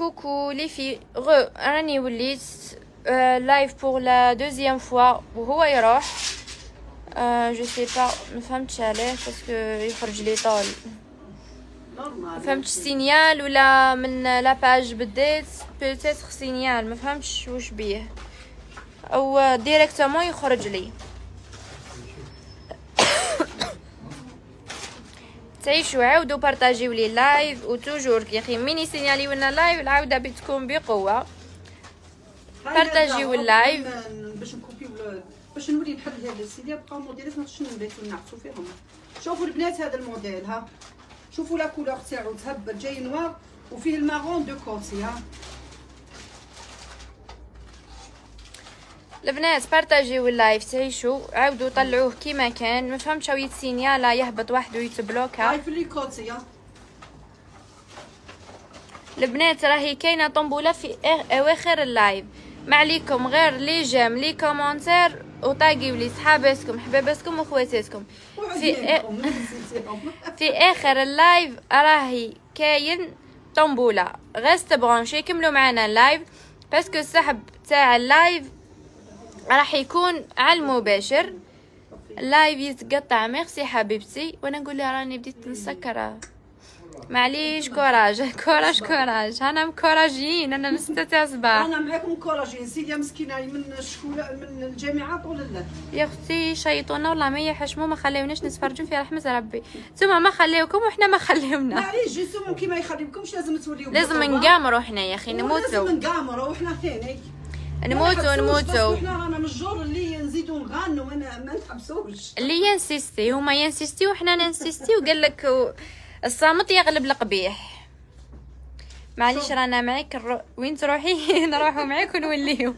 coucou les filles re راني وليت live pour la deuxième fois وهو يروح je sais pas ما فهمتش عليه parce que يخرج لي طول فهمتش signal ولا من la page بديت peut-être signal ما فهمتش واش بيه ou directement يخرج لي تعيشوا عاودوا بارطاجيو لي live و toujours يا أخي مين يسينيالي لنا live العودة بتكون بقوة. بارطاجيو ال live. باش نكوبيو باش نولي نحل هذا السيدي بقاو موديلات ما نقدرش نباتو نعكسو فيهم. شوفوا البنات هذا الموديل ها. شوفوا la couleur تاعو تهبل جاي noir وفيه ال marron de côté ها. البنات بارطاجيو ال live تعيشوا عاودوا طلعوه كيما كان ما فهمتش هاو يتسينيالا يهبط وحده ها البنات راهي كاينة tombola في أواخر ال live. ما عليكم غير les j'aime les commentaires وطاقيو لي صحاباتكم حباباتكم واخواتاتكم في. في آخر ال live راهي كاين tombola غير تبرونشي كملوا معنا ال live parce que السحب تاع ال live راح يكون على المباشر. اللايف يتقطع ميرسي حبيبتي. وأنا نقول لها راني بديت نسكر معليش كوراج. كوراج كوراج. أنا مكوراجين. أنا من ستة تاع الصباح أنا معاكم كولاجين سيديا مسكينة. من الشكوله من الجامعة طول الليل يا أختي شيطونا والله ما يحشموا ما خليوناش نتفرجوا في رحمة ربي. ثم ما خليوكم وحنا ما خليونا معليش جيتو كيما يخليكمش لازم توليو. لازم. نقامروا حنا يا أخي نموتوا. لازم نقامروا وحنا ثاني. نموتوا نموتوا رانا من الجور اللي نزيدو نغنوا ما ما نحبسوش اللي ينسيستي هما ينسيستي وحنا ننسيستي وقال لك الصامت يغلب القبيح. معليش. رانا معاك الرو... وين تروحي؟ نروحوا معاك ونوليو.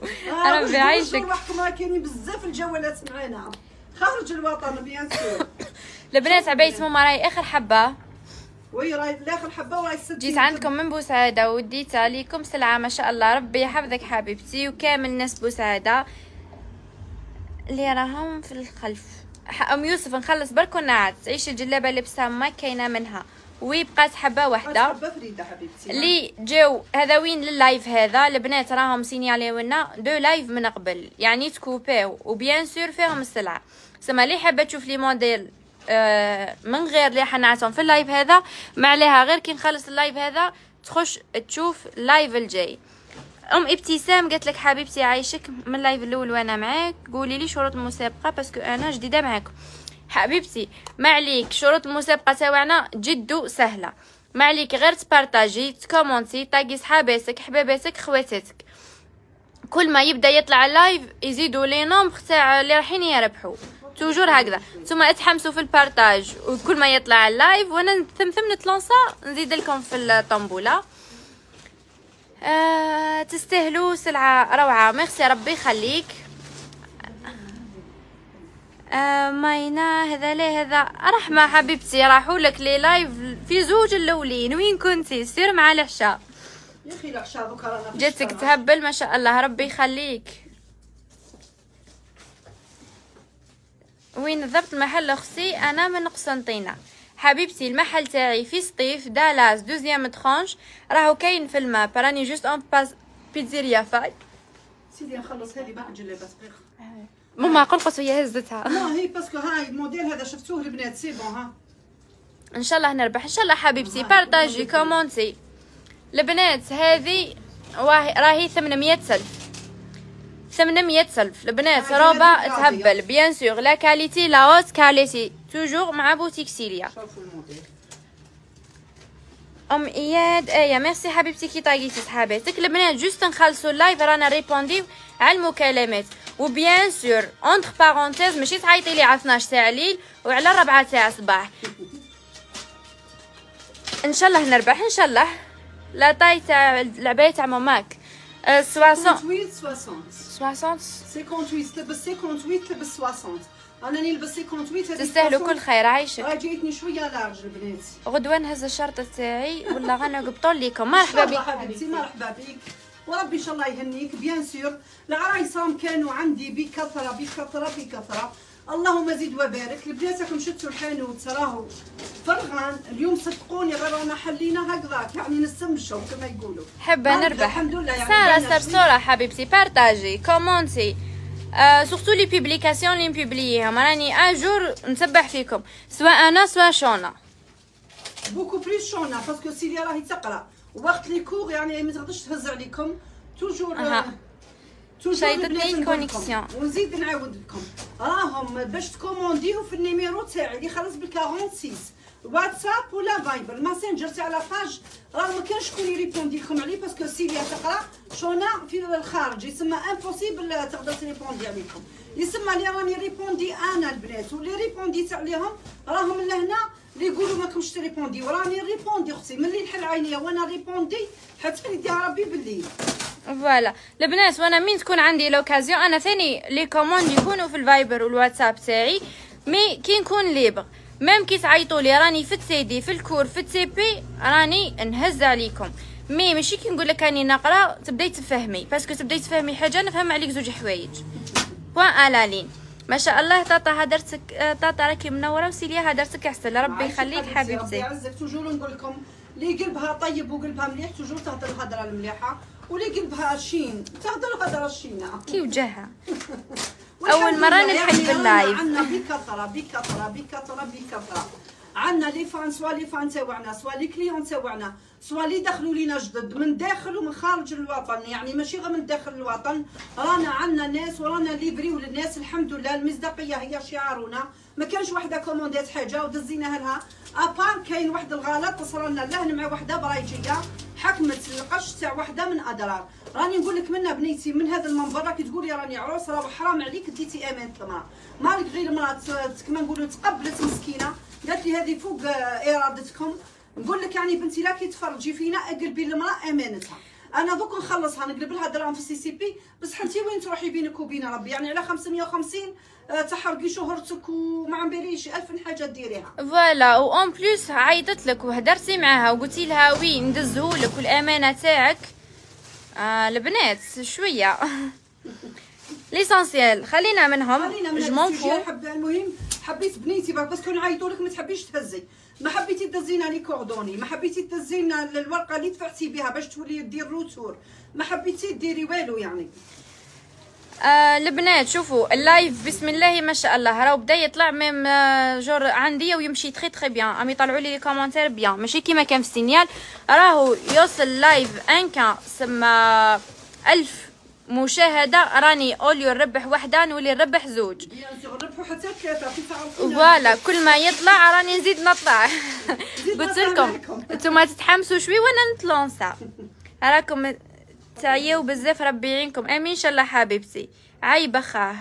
آه، يعيشك روحكم راه كاينين بزاف الجولات معانا. خارج الوطن بيان سور. البنات عباية ماما راهي آخر حبة. وي راهي الآخر حبة وراهي ست جيت عندكم من بوسعادة وديت عليكم سلعة ما شاء الله. ربي يحفظك حبيبتي. وكامل ناس بوسعادة اللي راهم في الخلف. أم يوسف نخلص برك ونعاد. تعيش الجلابة لبسها ما كاينة منها. وبقات حبة واحدة حبة فريدة حبيبتي. اللي جاو هذا وين لللايف هذا؟ البنات راهم سينياليونا دو لايف من قبل. يعني تكوبيو. وبيان سور فيهم السلعة. سما اللي حابة تشوف لي موديل. من غير اللي حنعتهم في اللايف هذا؟ ما عليها غير كي نخلص اللايف هذا تخش تشوف اللايف الجاي. أم ابتسام قالت لك حبيبتي عايشك من ال live الأول وأنا معاك. قولي لي شروط المسابقة parce que أنا جديدة معاكم حبيبتي ما عليك شروط المسابقة تاعنا جد سهلة. ما عليك غير تبارطاجي تكومونتي طاقي صحاباتك حباباتك خواتاتك. كل ما يبدأ يطلع ال live يزيدوا لي nombre تاع اللي رايحين يربحوا. toujours هكذا. ثم اتحمسوا في ال partage وكل ما يطلع ال live وأنا ثمثم نتلونسا نزيد لكم في ال tombola آه تستاهلوا سلعة روعة. ميرسي ربي يخليك آه ماينا هذا ليه هذا رحمة حبيبتي راحوا لك les live في زوج الأولين. وين كنتي؟ سير مع العشاء. يا أخي العشاء دوكا رانا في جاتك. تهبل ما شاء الله ربي يخليك. وين بالضبط المحل أختي أنا من قسنطينة. حبيبتي المحل تاعي في سطيف دالاس deuxième tranche راهو كاين في ال map راني juste en bas pizzeria فاي سيدي نخلص هذه بعد جلابه صغيره ماما قلقت وهي هزتها. لا هي parce que هاي الموديل هذا شفتوه البنات c'est bon ها. إن شاء الله نربح إن شاء الله حبيبتي بارطاجي كومونتي. البنات هذه راهي 800 سلف 800 سلف البنات هذه تهبل. bien sûr la qualité la haute qualité toujours مع بوتيك سيليا أم إياد إيه ميرسي حبيبتي كي طاقيتي صحاباتك البنات juste نخلصوا ال live رانا ريبوندي على المكالمات. و bien sûr entre parenthèses ماشي تعيطي لي على 12 تاع الليل وعلى 4 تاع الصباح إن شاء الله نربح إن شاء الله. la taille تاع العباية تاع ماماك. 60 58 60 60 58 تلبس 58 تلبس 60 أنا نلبس 58 هذه تستاهلوا 60. كل خير عايشك راه جايتني شوية large البنات غدوه نهز الشرطه تاعي ولا غنقبطوا ليكم مرحبا بك. حبيبتي مرحبا بك. وربي إن شاء الله يهنيك bien sûr العرايسهم كانوا عندي بكثرة بكثرة بكثرة. اللهم زيد وبارك. البنات راكم شفتوا الحانوت راهو فرغان اليوم صدقوني رانا حلينا هكذاك يعني نستمشوا كما يقولوا. حابه نربح. الحمد لله يعني سارة سرسوره حبيبتي. بارتاجي. كومونتي آه surtout les publications اللي مبيبلييهم راني à jour نسبح فيكم سواء أنا سواء شونا beaucoup plus شونا parce que سيليا راهي تقرا وقت les cours يعني ما تقدرش تهز عليكم toujours. شايطتني. ال connexion. ونزيد نعاود لكم راهم باش تكومونديو في ال numéro تاعي اللي خلص بال 46 واتساب ولا فايبر الماسنجر تاع la page راه ما كانش شكون يريبوندي لكم عليه parce que سيليا تقرا شونا في الخارج يسمى impossible تقدر تريبوندي عليكم يسمى اللي راني ريبوندي أنا البنات واللي ريبونديت عليهم راهم لهنا اللي يقولوا ما كنتش تريبوندي وراني ريبوندي أختي ملي نحل عينيا وأنا ريبوندي حتى يديها ربي بالليل voilà البنات وأنا من تكون عندي l'occasion أنا ثاني les commandes يكونوا في الفايبر والواتساب تاعي mais كي نكون libre même كي تعيطوا لي راني في ال TD في ال cours في ال TP راني نهز عليكم mais ماشي كي نقول لك راني نقرا تبداي تفهمي parce que تبداي تفهمي حاجة نفهم عليك زوج حوايج point à la ligne ما شاء الله طاطا هدرتك آه، طاطا راكي منوره وسيليا هدرتك احسن ربي يخليك حبيبتي يعزك toujours نقول لكم اللي قلبها طيب وقلبها مليح toujours تهضر الهضره المليحه واللي قلبها شين تهضر الهضره الشينه كي وجهها. أول مرة لله نلحق يعني بال live. عندنا بكثرة بكثرة بكثرة بكثرة. عندنا les fans soit les fans تاوعنا soit les clientes تاوعنا soit اللي دخلوا لينا جدد من داخل ومن خارج الوطن. يعني ماشي غير من داخل الوطن. رانا عندنا ناس ورانا نليفريو للناس الحمد لله. المصداقية هي شعارنا. ما كانش وحدة كوموندات حاجة ودزيناها لها. à part كاين واحد الغلط صرالنا لهن مع وحدة برايجية. حكمت القش تاع وحدة من أدرار راني نقول لك منا بنيتي من هذا المنبر راكي تقولي راني عروس راه حرام عليك ديتي أمان المراه مالك غير المراه كما نقولوا تقبلت مسكينة. قالت لي هذه فوق آه، إرادتكم. نقول لك يعني بنتي لا كي تفرجي فينا اقلبي المرأة أمانتها. أنا دوك نخلصها نقلب لها دراهم في ال CCP. بس حنتي وين تروحي بينك وبين ربي؟ يعني على 550 آه، تحرقي شهرتك وما عمريش ألف حاجة ديريها. voilà et en plus عيطت لك وهدرتي معاها وقلتي لها oui ندزهولك والأمانة تاعك. آه البنات شوية. l'essentiel خلينا منهم. خلينا من المهم حبيت بنيتي parce que نعيطوا لك ما تحبيش تهزي. ما حبيتي تدزينا les coordonnées؟ ما حبيتي تدزينا الورقه اللي دفعتي بها باش تولي دير retour؟ ما حبيتي ديري والو يعني؟ آه البنات شوفوا ال live بسم الله ما شاء الله. راهو بدا يطلع mise à jour عندي ويمشي très très bien عم يطلعوا les commentaires bien ماشي كيما كان في ال signal. راهو يوصل live ان كان سما ألف مشاهدة راني au lieu نربح وحده نولي نربح زوج. voilà كل ما يطلع راني نزيد نطلع. قلت لكم. أنتم تتحمسوا شوي وأنا نتلونسا. راكم تعيو بزاف ربي يعينكم. آمين إن شاء الله حبيبتي. عيب اخاه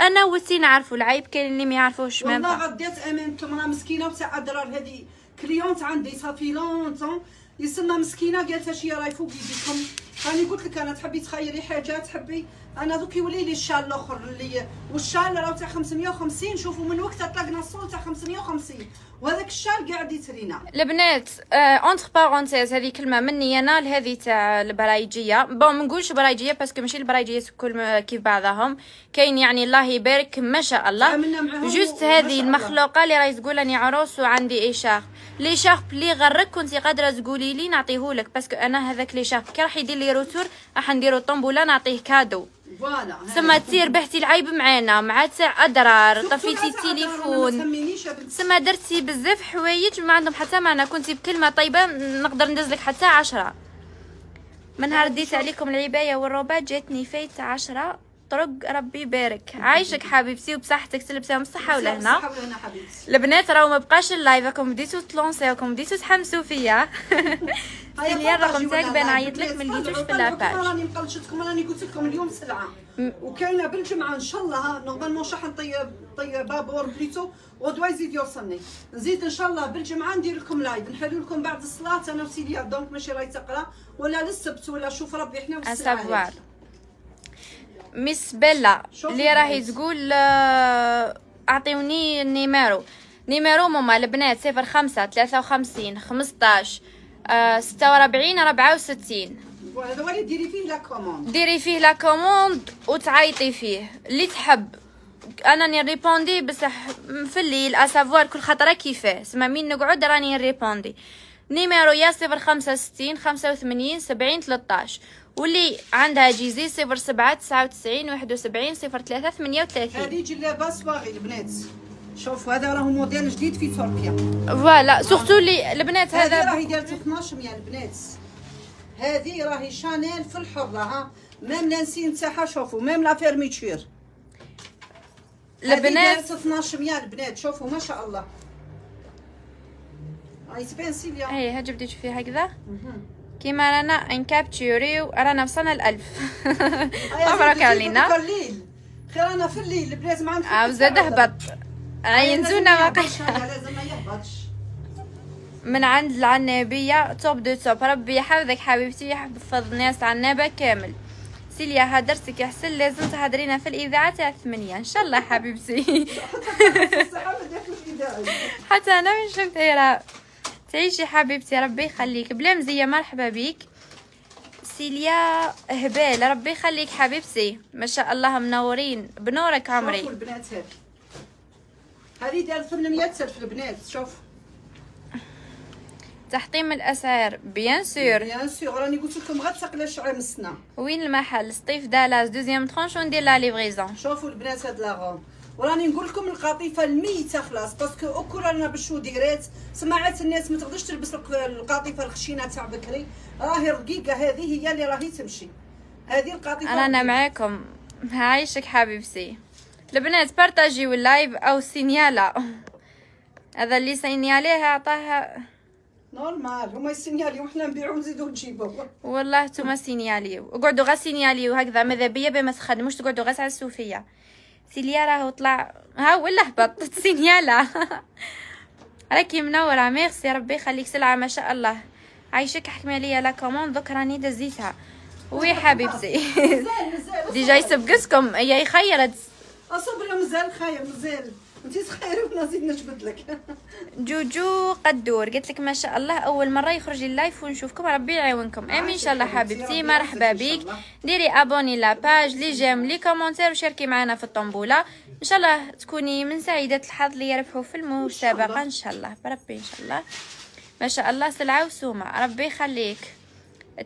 أنا aussi نعرفوا العيب كاين اللي ما يعرفوش والله même غديت أمان المراه مسكينة وتاع أدرار هذه cliente عندي ça fait longtemps. يسمى مسكينة قالت اش راهي فوق يديكم راني قلت لك أنا تحبي تخيري حاجة تحبي أنا دوك يولي لي الشال الآخر اللي والشال راه تاع 550 شوفوا من وقتها طلقنا ال solde تاع 550 وهذاك الشال قاعد يترينا البنات entre parenthèses هذه كلمة مني أنا لهذه تاع البرايجية. bon ما نقولش برايجية parce que ماشي البرايجية كل كيف بعضهم. كاين يعني الله يبارك ما شاء الله. juste هذه. المخلوقة اللي راهي تقول اني عروس وعندي écharpe l'écharpe اللي غرك كنتي قادرة تقولي لي نعطيهولك parce que أنا هذاك l'écharpe كي راح يدير لي retour راح نديرو tombola نعطيه cadeau. voilà. سما تصير بحتي العيب معانا مع تاع أدرار طفيتي التليفون سما درتي بزاف حوايج ما عندهم حتى معنى كنتي بكلمة طيبة نقدر ندزلك حتى عشرة. من نهار ديت عليكم العباية والرباط جاتني فايت عشرة. طرق ربي يبارك عايشك حبيبتي وبصحتك تلبسيهم الصحه ولا هنا؟ صحة ولا هنا حبيبتي؟ البنات راهو ما بقاش ال live راكم بديتو تلونسي راكم بديتو تحمسوا فيا سيليا الرقم تاعك بان عيط لك من لقيتوش في la page راني مقلشتكم راني قلت لكم اليوم سلعة. وكاينة بالجمعه ان شاء الله normalement شحن نطيب طيب بابور بليتو. ودوا يزيد يوصلني. نزيد ان شاء الله بالجمعه ندير لكم live نحلو لكم بعد الصلاة. أنا وسيليا donc ماشي راهي تقرأ ولا للسبت ولا شوف ربي à savoir هذه. ميس بيلا اللي راهي. تقول اعطيوني ال numéro numéro ماما البنات صفر خمسة ثلاثة وخمسين خمسطاش آه، ستة وأربعين ربعة وستين. هذا هو اللي ديري فيه la commande ديري فيه la commande وتعيطي فيه. اللي تحب. أنا نريبوندي بصح في الليل à savoir كل خطرة كيفاه. سما مين نقعد راني نريبوندي. numéro يا صفر خمسة ستين خمسة وثمانين سبعين تلطاش. واللي عندها جيزي صفر سبعة تسعة وتسعين واحد وسبعين صفر ثلاثة ثمانية وثلاثين. هذه جلابه صواغي البنات. شوف هذا راهو موديل جديد في تركيا. voilà surtout اللي البنات هذه هذا راهي دارت 12 100 البنات. هذه راهي شانيل في الحرة ها. même l'enseigne تاعها شوفوا même la fermeture البنات دارت 12 100 البنات شوفوا ما شاء الله. راهي تبان سيليا اي ها جبدي تشوفي هكذا. كيما رانا انكابتشوري ورانا وصلنا الألف مبروك علينا. الليل؟ خير أنا في الليل البنات ما عندكم أو زاد هبط عينزونا ما قال لازم ما يهبطش. من عند العنابية توب دو توب ربي يحفظك حبيبتي يحفظ الناس عنابة كامل. سيليا ها درسك يحسن لازم تحضرينا في الإذاعة تاع الثمانية إن شاء الله حبيبتي. حتى أنا مش فهمتها تعيشي حبيبتي ربي يخليك. بلا مزية مرحبا بيك. سيليا هبال ربي يخليك حبيبتي. ما شاء الله منورين بنورك شوفوا عمري البنات هذه هذه دارت 800 الف البنات شوف. تحطيم الأسعار bien sûr bien sûr راني قلت لكم غير تقلا شعر من السنة وين المحل؟ سطيف دالاس deuxième tranche وندير la livraison شوفوا البنات هاد la gamme وراني نقول لكم القطيفه الميتة خلاص parce que اوكو رانا بالشو ديريت. سمعت الناس ما تقدرش تلبس الق- القطيفه الخشينة تاع بكري. راهي الرقيقه هذه هي اللي راهي تمشي. هذه القطيفه أنا أنا معاكم. عايشك حبيبتي. البنات بارطاجيو ال live أو سينيالا. هذا اللي سينياليه عطاه normal هما يسينيالي وحنا نبيعو نزيدو نجيبو. والله توما سينياليو. اقعدوا غا سينياليو هكذا ماذا بيا بما تخدموش تقعدوا غا على السوفيه سيليا راهو طلع. ها ولا هبط. سينيالا. راكي منورة. ميرسي ربي. يخليك سلعة ما شاء الله. عايشك حكمي ليا. la commande. دوك راني دزيتها. oui حبيبتي. déjà يسبقسكم هي خيرت اصبري مازال. خير مازال. تخيري وأنا نزيد نجبد لك؟ جوجو قدور قلت لك ما شاء الله أول مرة يخرج لي ال live ونشوفكم. ربي يعاونكم. آمين. إن شاء الله حبيبتي. مرحبا بك. ديري abonner la page les j'aime les commentaires وشاركي معنا في الطنبولة. إن شاء الله تكوني من سعيدة الحظ اللي يربحوا في المسابقة. إن شاء الله. بربي إن شاء الله. ما شاء الله سلعة وسومة. ربي يخليك.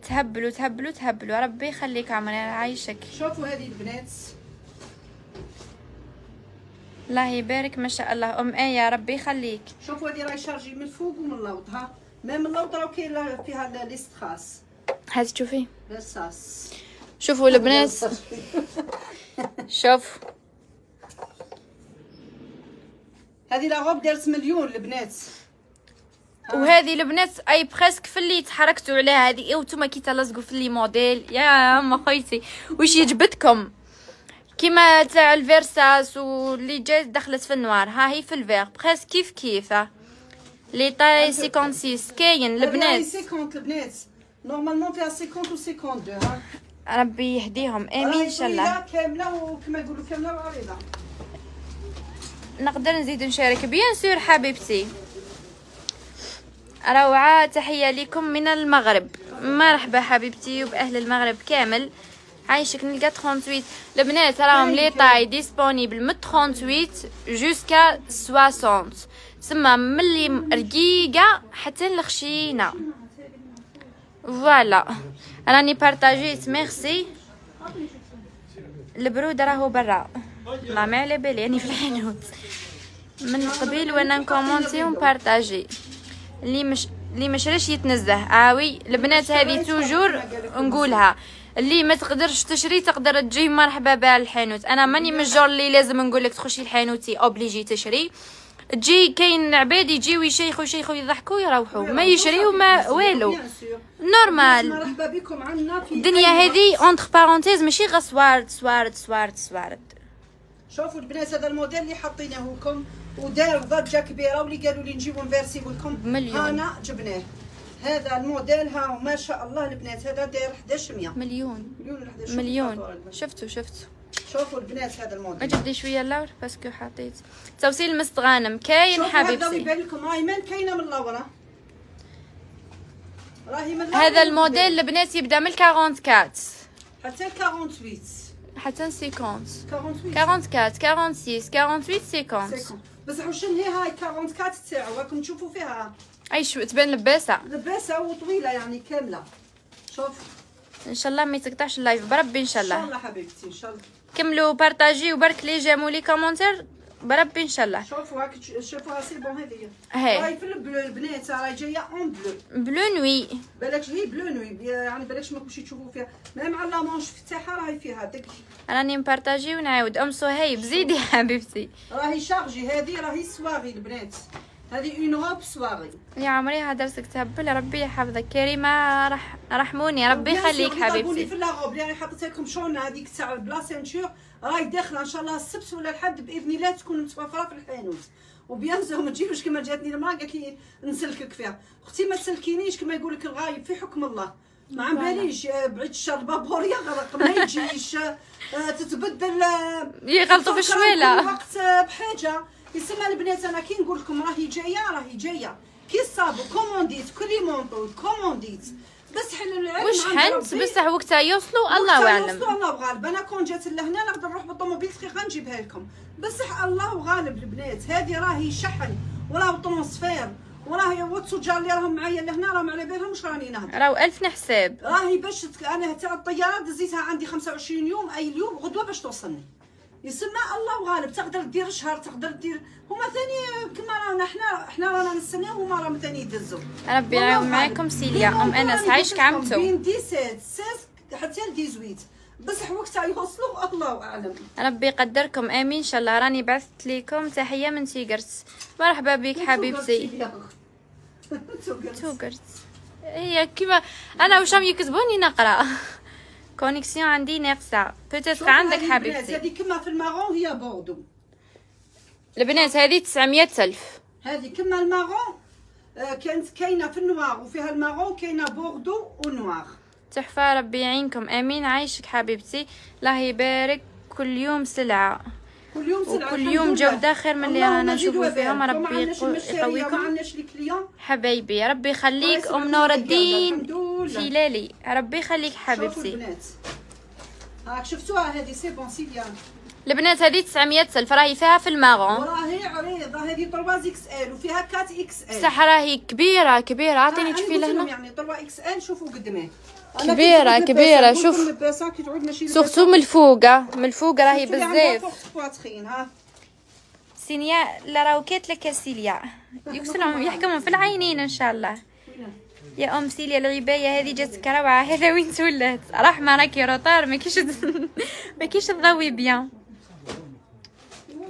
تهبلوا تهبلوا تهبلوا. ربي يخليك عمري. عايشك. شوفوا هذه البنات. الله يبارك ما شاء الله. أم آية ربي يخليك. شوفوا هذه راهي chargée من فوق ومن اللوط ها ميم اللوط راه كاين فيها les strass. هات تشوفي بساس. شوفوا البنات. شوف. هذه la robe دارت مليون البنات. وهذه البنات أي presque في اللي تحركتوا عليها هذه. وأنتم كي تلصقوا في les modèles يا أم خويتي واش يجبدكم؟ كيما تاع الفيرساس واللي جات دخلت في ال noir ها هي في ال vert presque كيف كيف. les tailles 56 كاين البنات. 50 البنات. normalement فيها 50 و 52 ها ربي يهديهم. آمين إن شاء الله. كاملة وكما يقولوا كاملة وعريضه نقدر نزيد نشارك. bien sûr حبيبتي. روعة تحية لكم من المغرب. مرحبا حبيبتي وبأهل المغرب كامل. عايشك نلقى 38 البنات راهم les tailles disponibles من 38 jusqu'à 60 سما ملي رقيقة حتى الخشينة. voilà. راني بارطاجيت. ميرسي. البرود راهو برا. لا ما على بالي يعني في الحانوت. من قبيل وأنا نكومونتي ونبارطاجي. اللي مش اللي مش يتنزه. عاوي البنات هذه toujours نقولها. اللي ما تقدرش تشري تقدر تجي. مرحبا بها الحانوت. أنا ماني من الجور اللي لازم نقول لك تخشي الحانوتي obligée تشري. تجي كاين عباد يجيو يشيخوا يشيخوا يضحكوا يروحوا. ما يشريو ما والو. normal مرحبا بكم عنا في الدنيا هذه entre parenthèses ماشي غير سوارد سوارد سوارد سوارد. شوفوا البنات هذا الموديل اللي حاطينه لكم ودار ضجه كبيرة واللي قالوا لي نجيبو نفيرسيو لكم. مليون. هانا جبناه. هذا الموديل ها ما شاء الله البنات هذا داير 1100 مليون. مليون ولا 11 مليون. شفتوا شفتوا شوفوا البنات هذا الموديل. اجبدي شوية اللور parce que حطيت. توصيل مستغانم. كاين شوفوا هذا حبيبتي يبان لكم. راهي ما كاينة من اللورا راهي من هذا الموديل البنات يبدأ من 44 حتى 48 حتى 50 48 44 46 48 50 50 بصح واش هي هاي 44 تاعو؟ راكم تشوفوا فيها؟ أي شو تبان لباسة. لباسة وطويلة يعني كاملة. شوف. إن شاء الله ما يتقطعش ال live. بربي إن شاء إن شاء الله. الله حبيبتي إن شاء الله. كملوا partager وبارك les j'aime و les commentaires بربي إن شاء الله. شوفوا هاك شوفوها c'est bon هذه هاي راهي في ال bleu البنات راهي جاية en bleu bleu nuit. بالكش هي bleu nuit يعني بالكش ما كلشي تشوفوا فيها. même على la manche تاعها راهي فيها داك راني مبارطاجي ونعاود. أم صهيب زيدي حبيبتي. راهي chargée هذه راهي سواغي البنات. هذه une robe soirée يا عمري هدرسك تهبل. ربي يحفظك كريمه رح رحموني. ربي يخليك في حبيبتي. la robe اللي حطيت لكم شون هذيك تاع بلا ceinture راهي داخلة إن شاء الله السبت ولا الحد بإذن الله تكون متوفرة في الحانوت. و bien sûr ما تجيبوش كما جاتني المرأة قالت لي نسلكك فيها. أختي ما تسلكينيش. كما يقول لك الغايب في حكم الله. ما عم باليش آه، بعيد الشر البابور يغرق ما يجيش آه، تتبدل آه، يغلطوا في الشويلة. وقت بحاجة. يسمى البنات أنا كي نقول لكم راهي جاية راهي جاية كي صابوا كومونديت كي les manteaux كومونديت بس حل العلم عند حنت. بصح وقتها يوصلوا الله اعلم يوصلوا الله غالب أنا كون جات لهنا نقدر نروح بالطوموبيل دقيقه نجيبها لكم بصح الله غالب البنات هذه راهي شحن وراه transfert وراهي والتجار اللي راهم معايا لهنا راهم على بالهم واش راني نهضر راهو الف نحساب راهي باش. أنا تاع الطياره دزيتها عندي 25 يوم اي اليوم غدوه باش توصلني يسمى الله غالب. تقدر دير شهر تقدر دير هما ثاني كما رانا حنا حنا رانا نستناو هما راهم ثاني يدزوا ربي يعاون. معاكم سيليا. أم أنس عايش كعمتو بين 17 16 حتى ل 18 بصح وقتها يوصلوا الله أعلم. ربي يقدركم. آمين. إن شاء الله راني بعثت لكم تحية من تيغرس مرحبا بك حبيبتي. توغرت هي كيما أنا واش راهم يكتبوني نقرأ. connexion عندي ناقصه peut-être عندك حبيبتي هذه كما في ال marron هي بوردو البنات هذه 900 الف هذه كما ال marron آه، كانت كاينة في ال noir وفيها ال marron كاينة بوردو و noir تحفه ربي يعينكم امين عايشك حبيبتي الله يبارك كل يوم سلعه كل يوم وكل يوم. جودة خير من اللي رانا نشوفوا. فيهم. ربي يقويكم. حبايبي ربي يخليك أم نور الدين. هلالي ربي يخليك حبيبتي. هاك شفتوها هذه؟ c'est bon سيليا البنات هذه 900 الف راهي فيها في ال marron. وراهي عريضة هذه 3 XL وفيها 4 XL. بصح راهي كبيرة كبيرة. عطيني تشوفي لهنا يعني 3 إكس إل شوفوا قدامي كبيرة، كبيرة، شوف. surtout من الفوقة من الفوق راهي بزاف. poitrine ها. سينيا لا راهو كات لك يا سيليا. يكسلهم يحكموا في العينين إن شاء الله. يا أم سيليا العبايه هذه جاتك روعه هذا وين تولات. رحمة راكي روطار ما كيش ما كيش تضوي بيان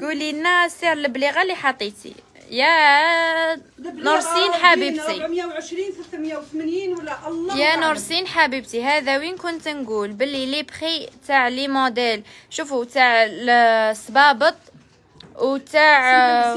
قولي لنا سعر البليغة اللي حطيتي. يا نورسين حبيبتي. 420 380 ولا الله يا. نورسين حبيبتي هذا وين كنت نقول؟ باللي لي بخي تاع لي موديل. شوفوا تاع الصبابط وتاع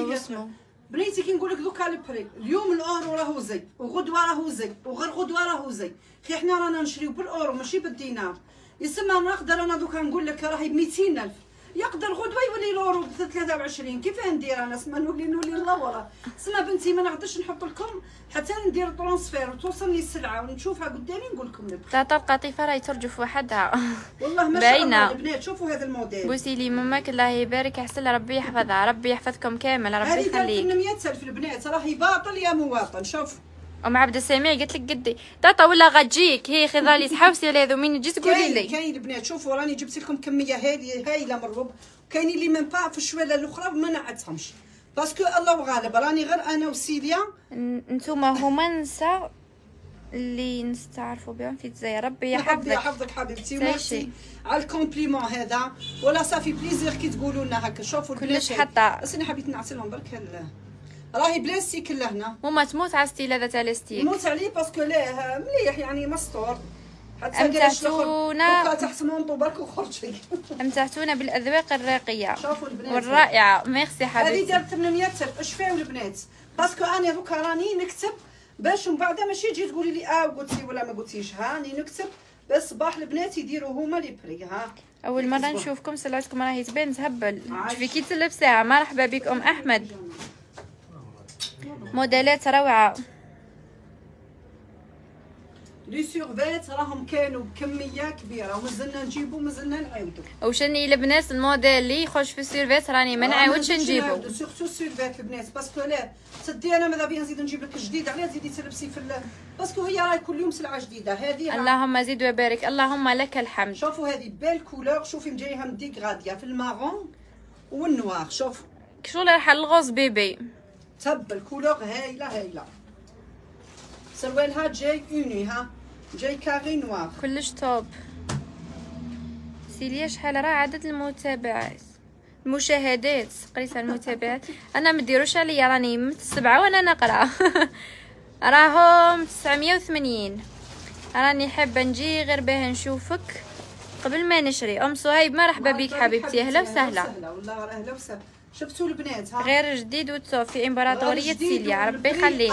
بنيتي كي نقول لك دوكا ال prix. اليوم الأورو راهو زي وغدوة راهو زي وغير غدوة راهو زي. خي حنا رانا نشريو بالأورو ماشي بالدينار. يسمى نقدر أنا دوكا نقول لك راهي ب 200000 يقدر غدوه يولي الاورو ب 23 كيف ندير أنا؟ سما نولي نولي نلورا سما بنتي ما نقدرش نحط لكم حتى ندير transfert وتوصلني السلعة ونشوفها قدامي نقول لكم ال prix تعطى القطيفه راهي ترجف وحدها. والله ما شاء. الله. البنات شوفوا هذا الموديل. بوسي لي ماماك الله يبارك احسن ربي يحفظها ربي يحفظكم كامل ربي هذه يخليك. 800000 البنات راهي باطل يا مواطن شوف. أم عبد السميع قالت لك قدي. طاطا ولا غتجيك؟ هي خضالي تحوسي على هذو من جيت تقولي لي. كاين البنات شوفوا راني جبت لكم كمية هايله هايله من ال robes كاينين اللي من با في الشوالة الأخرى ما نعتهمش parce que الله غالب راني غير أنا وسيليا. نتوما هما نساء اللي نستعرفوا بهم في الجزائر. ربي ربي يحفظك. يحفظك حبيبتي سي merci chérie. على ال compliment هذا. والله ça fait plaisir كي تقولوا لنا هكا. شوفوا كلش حتى أنا حبيت نعطي لهم برك راهي بال élastique لهنا. ماما تموت على style هذا تاع الستيك. نموت عليه parce que ليه مليح يعني مستور حتى أمتعتونا. دوكا تحت manteau برك وخرجي امتعتونا بالأذواق الراقية. البنات. والرائعة. ميرسي هذه حبيبتي دارت 800 الف اش فيها البنات؟ parce que أنا دوكا راني نكتب باش من بعد ماشي تجي تقولي لي آه قلتي ولا ما قلتيش. ها راني نكتب بس صباح البنات يديروا هما les prix ها. أول مرة. نشوفكم سلعتكم راهي تبان تهبل. شوفي كي تلبسيها. مرحبا بك ام أحمد. موديلات روعة. les survêts راهم كانوا بكمية كبيرة ومازلنا نجيبو مازلنا نعاودو. وشني البنات الموديل اللي يخش في ال survêt راني ما نعاودش نجيبو. surtout ال survêt البنات parce que لا تدي أنا ماذا بيا نزيد نجيب لك الجديد علاه تزيدي تلبسي في parce que هي راهي كل يوم سلعه جديدة هذه اللهم زيد وبارك اللهم لك الحمد. شوفوا هذه belle couleur شوفي مجايها dégradé في ال marron وال noir شوف شغل راح ال rose bébé؟ top ال couleur هايله هايله سروالها جاي uni ها. جاي carré noir. كلش top. سيليا شحال راه عدد المتابعات؟ المشاهدات قريت المتابعات. أنا ما ديروش عليا راني متسبعه وأنا نقرأ. راهم 980 راني حابة نجي غير باه نشوفك. قبل ما نشري أم صهيب مرحبا بك حبيبتي أهلا وسهلا. والله أهلا وسهلا. شفتوا البنات ها؟ غير جديد وتوفي إمبراطورية سيليا ربي يخليك.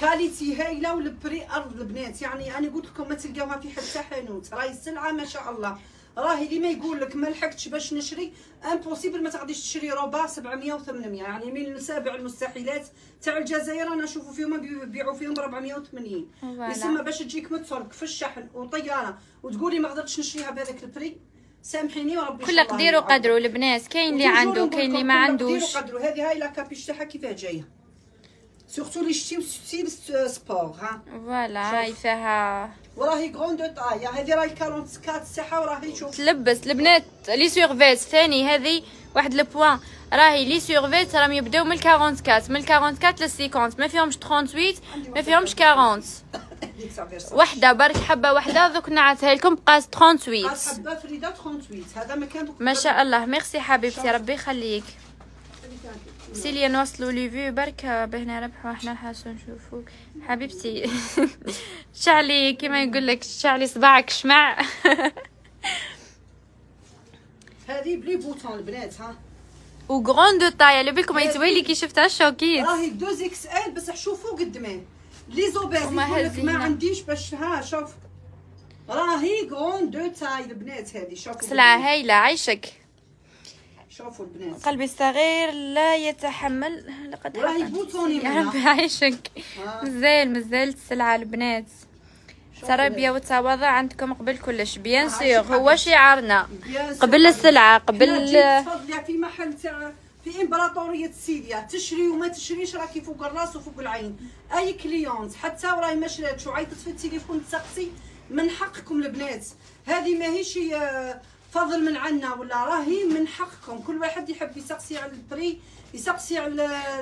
qualité هايلة وال prix أرض البنات. يعني أنا قلت لكم ما تلقاوها في حتى حانوت. راهي السلعة ما شاء الله. راهي اللي ما يقول لك ما لحقتش باش نشري. impossible ما تقدريش تشري روبا 700 و800 يعني من سابع المستحيلات تاع الجزائر أنا نشوفوا فيهم يبيعوا فيهم ب 480 يسمى باش تجيك متصرك في الشحن وطيارة وتقولي ما قدرتش نشريها بهذاك ال prix. سامحيني وربي كل قدير وقدروا البنات كاين اللي عنده كاين اللي ما عندوش؟ قدروا هذه هاي la capuche تاعها كيفاه جاية. surtout لي شتي style sport ها voilà هاي فيها وراهي grande taille هذه راهي 44 تاعها وراهي شوف تلبس. البنات les survêts ثاني هذه واحد ال point راهي les survêts راهم يبداو من 44 من 44 ل 50 ما فيهمش 38 ما فيهمش 40 وحده برك حبه وحده دوك نعتها لكم بقات 38 حبه فريدة 38 هذا مكان ما شاء الله. ميرسي حبيبتي ربي يخليك. سيليا نوصلوا les vues برك باه نربحوا إحنا نحاسو نشوفوك حبيبتي. شعلي كيما يقول لك شعلي صباعك شمع. هذه ب les boutons البنات ها. و grande taille على بالكم يتولي كي شفتها شوكيت. راهي 2 XL بس شوفوا قد ما les obèses يقول لك ما عنديش باش ها شوف. راهي grande taille البنات هذه شوفوا سلعه هايلة عايشك. شوفوا البنات. قلبي الصغير لا يتحمل. لقد راهي boutonnée يا ربي عايشك. مازال مازال السلعه البنات. التربيه والتواضع عندكم قبل كلش. bien sûr هو شعارنا. قبل السلعة قبل في محل تاع في إمبراطورية سيليا تشري وما تشريش راكي فوق الراس وفوق العين. أي cliente حتى وراهي ما شراتش وعيطت في التليفون تسقسي من حقكم البنات. هذه ماهيش فضل من عنا ولا راهي من حقكم. كل واحد يحب يسقسي على ال prix يسقسي على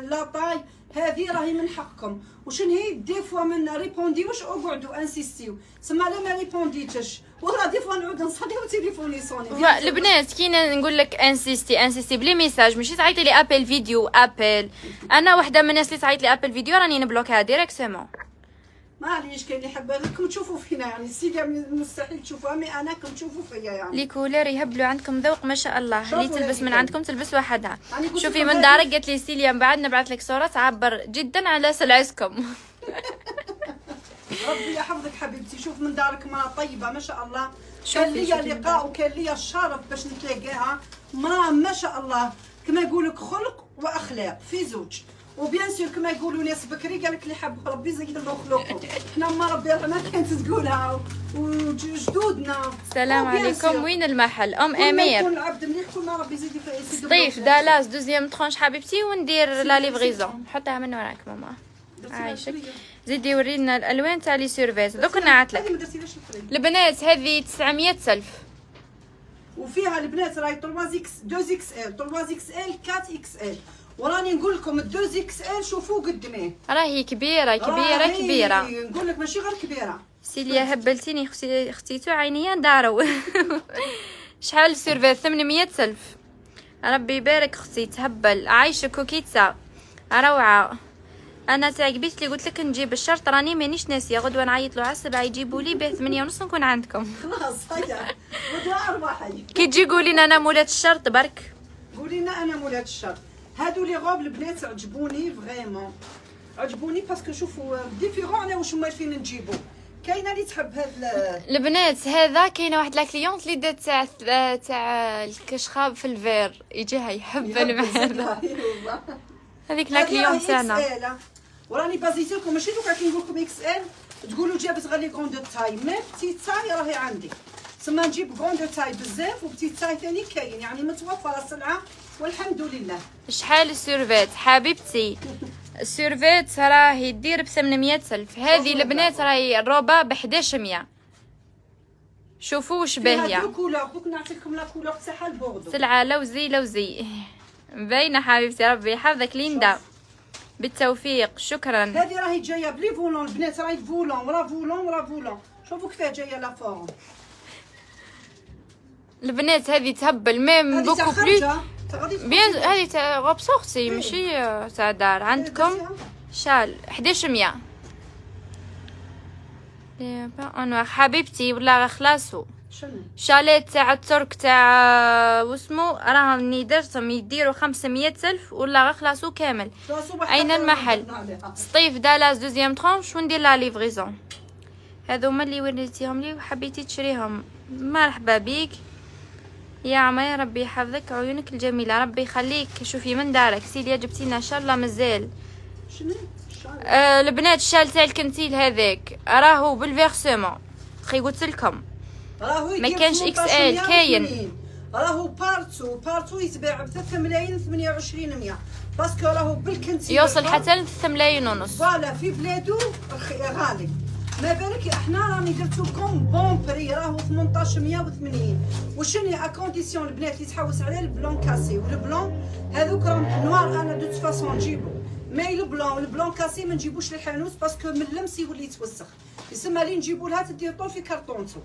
la taille هذه راهي من حقكم. وشن هي؟ des fois ما ريبونديوش اقعدوا انسيستيو؟ سما لا ما ريبونديتش. والله des fois نعود نصلي وتليفوني يصوني. البنات كي نقول لك انسيستي انسيستي ب les messages. ماشي تعيطي لي appel vidéo appel. أنا وحدة من الناس اللي تعيط لي appel vidéo راني نبلوكها directement معليش كاين اللي حابه راكم تشوفوا فينا يعني. السيدة مستحيل تشوفوها mais أنا كم تشوفوا فيا يعني. les couleurs يهبلوا عندكم ذوق ما شاء الله. اللي تلبس من عندكم تلبس وحدها شوفي من دارك قالت لي سيليا من بعد نبعث لك صورة تعبر جدا على سلعتكم. ربي يحفظك حبيبتي. شوف من دارك مرا طيبة ما شاء الله. كان ليا لقاء وكان ليا الشرف باش نتلاقاها. مرا ما شاء الله. كما يقولك خلق وأخلاق في زوج. وبيان سور كما يقولوا ناس بكري قال لك اللي حب ربي يزيد له خلقه حنا ما ربي ما كانت تقولها. وجدودنا. السلام عليكم. وين المحل؟ أم أمير. كل عبد مليح كل ما ربي يزيد طيف دالاس دوزيام ترونش حبيبتي وندير لا ليفريزون حطها من وراك ماما. عايشك. زيدي ورينا الألوان تاع لي سيرفيس. دوك نعت لك. البنات هذه 900 سلف وفيها البنات راهي 3 إكس 2 إكس إل 3 إكس إل 4 إكس إل. وراني نقول لكم الدوز إكس إل شوفوا قد ما راهي كبيرة كبيرة كبيرة. نقول لك ماشي غير كبيرة. سيليا هبلتيني أختي اختيتو عينيا دارو. شحال سيرفي 800 سلف ربي يبارك أختي تهبل. عايشة كوكيتسا روعة. أنا تاع قبيت لي قلت لك نجيب الشرط راني مانيش ناسية. غدوة نعيط له على السبعه يجيبوا لي به 8 ونص نكون عندكم. خلاص هيا. غدوة أرباحي. كي تجي قولي لنا أنا مولات الشرط برك. قولي لنا أنا مولات الشرط. هادو لي غوب البنات عجبوني فريمون. عجبوني باسكو شوفوا ديفيرون على واش هما فين نجيبو. كاينة اللي تحب هاد البنات هذا كاينة واحد لا كليونت اللي دات تاع تاع الكشخاب في الفير. يجيها يحب المهر هذيك لا كليونت تاعنا وراني بازيت لكم ماشي دوكا كي نقول لكم إكس ال تقولوا جابت غير لي كروند تاي مي بتي تاي راهي عندي تسمى نجيب كروند تاي بزاف وبتي تاي ثاني كاين يعني متوفره السلعه والحمد لله شحال السيرفيت حبيبتي السيرفيت راهي دير ب 800 الف هذه البنات راهي الروبه ب 1100 شوفوا واش باهيه دوك نعطيكم لا كولور تاعها البوردو سلعه لوزي لوزي باينه حبيبتي ربي يحفظك ليندا بالتوفيق. شكرا. هذه راهي جاية بلي فولون. البنات راهي فولون. ورا فولون ورا فولون. شوفوا كيفاه جاية لا فورم؟ البنات هذه تهبل ميم بوكو غادي بيان هذه تاع غوب سورتي ماشي آه، تاع دار. عندكم شال 1100 إيه، با أنواع. حبيبتي والله خلاصو. شنو؟ تاع الترك تاع آه، واسمو؟ راهم ني درتهم يديروا 500 ألف والله خلاصو كامل. آخر المحل؟ عليها. سطيف دالاس دوزيام ترونش وندير لا ليفريزون؟ هذوما اللي وريتيهم لي وحبيتي تشريهم. مرحبا بيك. يا عمي ربي يحفظك عيونك الجميلة. ربي يخليك. شوفي من دارك. سيليا جبتينا ان شاء الله مازال. شنو؟ آه البنات الشال تاع الكنتيل هذاك. راهو بالفيرسومون خي قلت لكم. ما كانش 18 XL كاين. 180. راهو بارتو بارتو يتباع ب 3 ملايين 28 100 باسكو راهو بالكنتي يوصل حتى ل 3 ملايين ونص. فوالا في بلادو غالي. ما بالك إحنا راني درتو كوم بون بري راهو 1880 وشنو ا كونديسيون البنات اللي تحوس عليه البلون كاسي. والبلون؟ هذوك راهم نوار أنا دو فاسون نجيبو. مي البلون؟ البلون كاسي ما نجيبوش للحانوت باسكو من اللمس يولي يتوسخ. يسمى لي نجيبو لها تدير طول في كرتونتو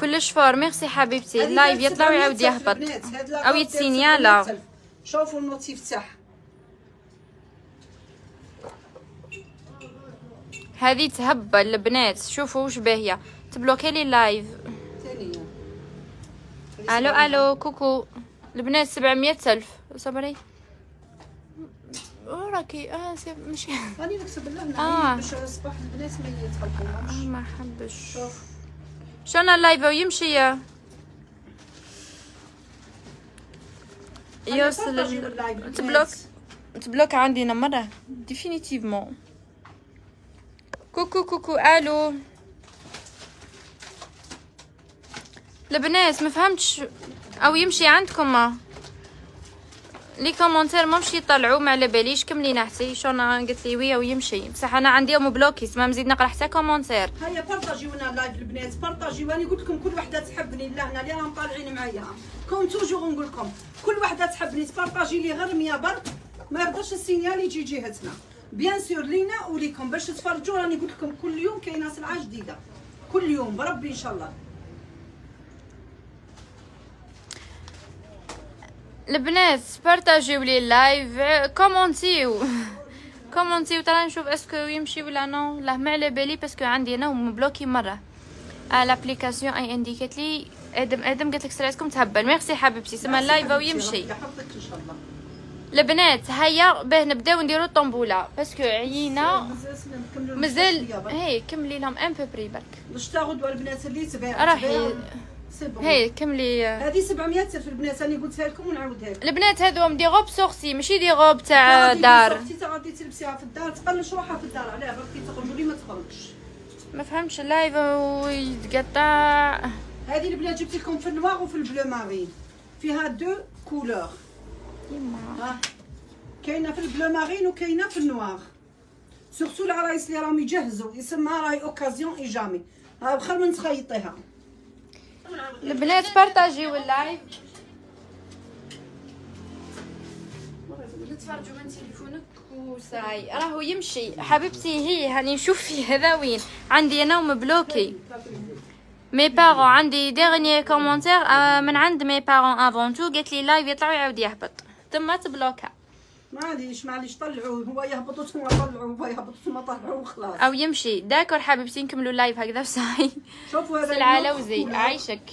كلش فور ميرسي حبيبتي. اللايف يطلع 700 ويعاود يهبط. أو 700 ألف. شوفوا الموتيف تاعها. هذه تهبل البنات. شوفوا وش باهية. تبلوكي لي اللايف ألو ألو كوكو. البنات 700 ألف. صبري. وراكي آه سي مش راني نكتب لهم آه. آه. باش الصباح البنات ما يتخلقوهمش ما حبش شوف. شلون اللايف ويمشي يوصل اللايف البنات. تبلوك تبلوك عندنا مرة. ديفينيتيفمون كوكو كوكو ألو. البنات ما فهمتش. أو يمشي عندكم. ما لي كومونتير ما مشي يطلعوا ما على باليش كملي حتى شلون قلت لي ويا ويمشي. بصح أنا عندي بلوكي ما مزيد نقرأ حتى كومونتير. هيا بارطاجيونا اللايف البنات بارطاجيو راني قلت لكم كل وحدة تحبني لهنا اللي راهم طالعين معايا. comme toujours نقول لكم كل وحدة تحبني تبارطاجي لي غير 100 برك ما يرضاش ال signal يجي جهتنا. bien sûr لينا وليكم باش تفرجوا راني قلت لكم كل يوم كاينة سلعة جديدة. كل يوم بربي إن شاء الله. البنات بارطاجيو لي ال live كومونتيو كومونتيو ترى نشوف est-ce que يمشي ولا non لا ما على بالي parce que عندي أنا مبلوكي مره آه لابليكاسيون اي انديكات لي آدم آدم قالت لك سرعتكم تهبل ميرسي حبيبتي سما اللايف ويمشي البنات هيا باه نبداو نديرو الطنبوله باسكو عيينا مازال. هي كملي لهم ان بو بري برك باش تاخذوا البنات اللي تباع راحي بون. هي كملي. هذه 700 الف البنات راني قلتها لكم ونعاودها لكم. البنات هذوهم دي غوب سورسي ماشي دي غوب تاع دار. انت غادي تلبسيها في الدار تقلش روحها في الدار. علاه برك كي تخرجوا لي ما تخرجش ما فهمتش اللايف ويتقطع. هذه البنات جبت لكم في النوار وفي البلو مارين. فيها دو كولور كاينة في البلو مارين وكاينة في النوار. سورتو العرايس اللي راهم يجهزوا يسمى راهي اوكازيون ايجامي ها بخل من تخيطيها. البنات بارطاجيو اللايف. تفرجوا من تليفونك وساي راهو يمشي. حبيبتي هي هاني شوفي هذا وين. عندي أنا مبلوكي mes parents عندي ديرني commentaire آه، من عند mes parents avant tout قالت لي live يطلع ويعاود يهبط. ثم تبلوكا معليش معليش طلعوه هو يهبطوا ثم طلعوا هو يهبطوا ثم طلعوا وخلاص. أو يمشي. d'accord حبيبتي نكملوا ال live هكذا وساي شوفوا هذا سلعة اللون لوزي couleur. عايشك.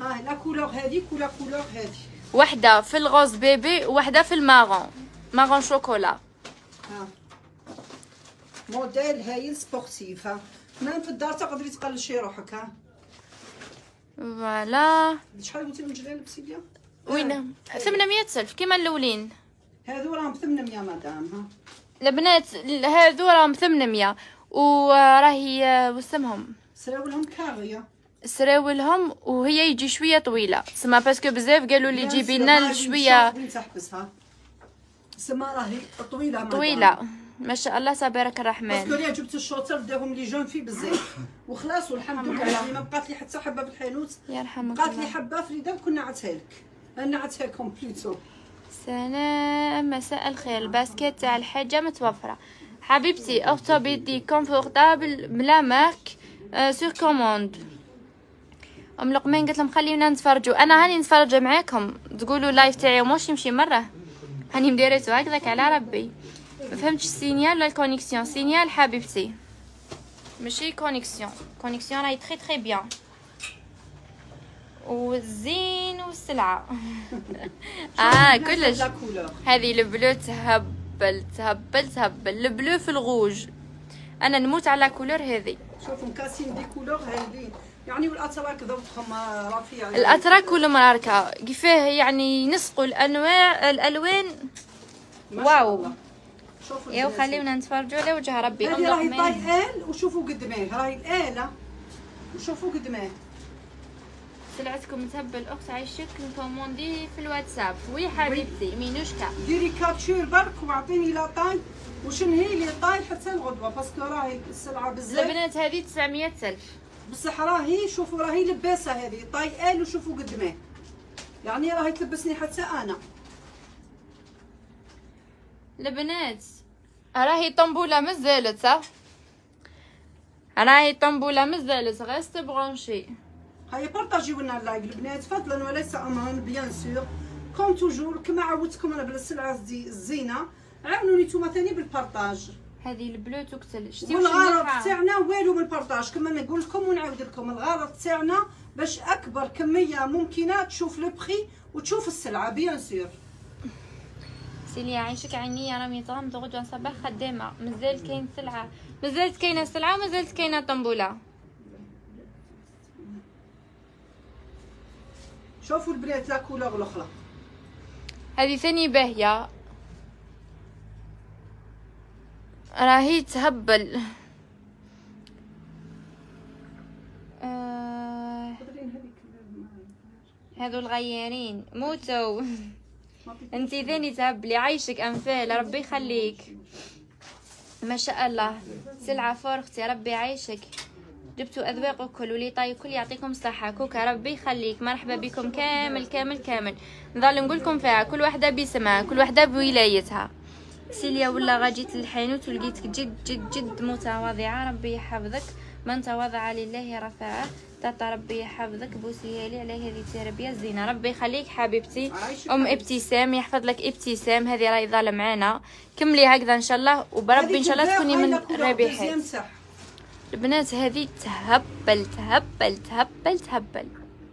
ها la couleur هذه que la couleur هذه. وحدة في ال rose bébé وحدة في ال marron. marron chocolat. ها. موديل هايل sportif ها. من في الدار تقدري تقلشي روحك ها. voilà. شحال قلتي من جلال بسيديا وين 800 ألف كيما الأولين. هذو راهم 800 مدام ها؟ البنات هذو راهم 800 وراهي آه، واسمهم سراولهم carré سراولهم وهي يجي شوية طويلة. سما باسكو بزاف قالوا لي جيبي لنا شوية. تحبسها سما راهي طويلة طويلة. ما شاء الله تبارك الرحمن. باسكو أنا جبت الشوطر داهم لي جون في بزاف. وخلاص والحمد لله. ما بقات لي حتى حبة بالحانوت. يرحمك بقات لي حبة فريدة وكنا عتها لك أنا عتها لكم بليتو سلام مساء الخير. الباسكيت تاع الحاجة متوفرة. حبيبتي أوتو بيدي كونفورتابل بلا مارك sur commande أم لقمان قلت لهم خليونا نتفرجوا. أنا هاني نتفرج معاكم. تقولوا live تاعي موش يمشي مرة. هاني مديريتو هكذاك على ربي. ما فهمتش ال signal ولا ال connexion signal حبيبتي. ماشي connexion connexion راهي très très bien والزين والسلعة. آه كلش. هذه ال bleu تهبل تهبل تهبل. ال bleu في الغوج. أنا نموت على couleur هذه. شوفوا مكاسين des couleurs هذه. يعني والأتراك ذوقهم رفيع الأتراك والماركه كيفاه؟ يعني ينسقوا الأنواع الألوان. واو. شوفوا يا خليونا نتفرجوا على وجه ربي. هذه راهي taille L وشوفوا قدامه راهي ال L. وشوفوا قدامه سلعتكم تهبل اخت عايشك نكوموندي في الواتساب. oui حبيبتي مينوشكا ديري capture برك واعطيني la taille. وشن هي اللي taille حتى الغدوة؟ parce que راهي السلعة بزاف. البنات هذه 900 ألف. بصح راهي شوفوا راهي لباسة هذه. taille L وشوفوا قدامه يعني راهي تلبسني حتى أنا. البنات راهي طنبولة مازالت ها؟ راهي طنبولة مازالت غير تبغونشي هيا بارطاجيو لنا ال live. البنات فضلا وليس امرا bien sûr. comme toujours كما عودتكم أنا بالسلعة الزينة. عاونوني نتوما ثاني بال partage. هذه ال bleu تقتل شتي والغرض تاعنا والو من ال partage. كما نقول لكم ونعاود لكم الغرض تاعنا باش أكبر كمية ممكنة تشوف le prix وتشوف السلعة bien sûr. سيليا عيشك عيني يا رامي طغم غدوة صباح خدامة. مازال كاين سلعة. مازالت كاينة سلعة ومازالت كاينة طنبولة شوفوا البنات la couleur الأخرى. هذه ثاني باهية. راهي تهبل. آه هذو الغيارين موتو انتي ثاني تهبلي عايشك انفال ربي يخليك. ما شاء الله. سلعة فورختي ربي يعيشك جبتوا أذواق وكل ولي طاي كل يعطيكم الصحة كوكا ربي يخليك. مرحبا بكم. كامل كامل كامل. نظل نقول لكم فيها كل وحدة باسمها كل وحدة بولايتها. سيليا ولا غاجيت للحانوت ولقيتك جد جد جد متواضعة. ربي يحفظك. من تواضع لله رفعه. تاتا ربي يحفظك. بوسي لي على هذه التربية الزينة. ربي يخليك حبيبتي. أم إبتسام. يحفظ لك إبتسام. هذه راهي ظاله معانا كملي هكذا إن شاء الله. وبربي إن شاء الله تكوني من الرابحات البنات هذه تهبل تهبل تهبل تهبل.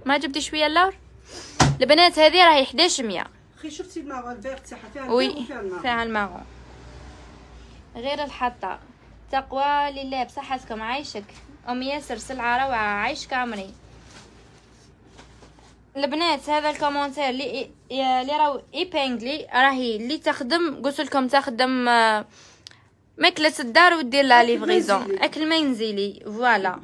ما جبتي شوية اللور؟ البنات هذه راهي 1100 أخي شفتي ال marron ال vert تاعها فيها oui فيها ال marron غير الحطة. تقوى لله بصحتكم. عايشك. أم ياسر سلعة روعة. عايشك عمري. البنات هذا ال commentaire اللي اللي راهو épinglé راهي اللي تخدم قلت لكم تخدم آه، ماكلة الدار ودير لا ليفريزون أكل منزلي. فوالا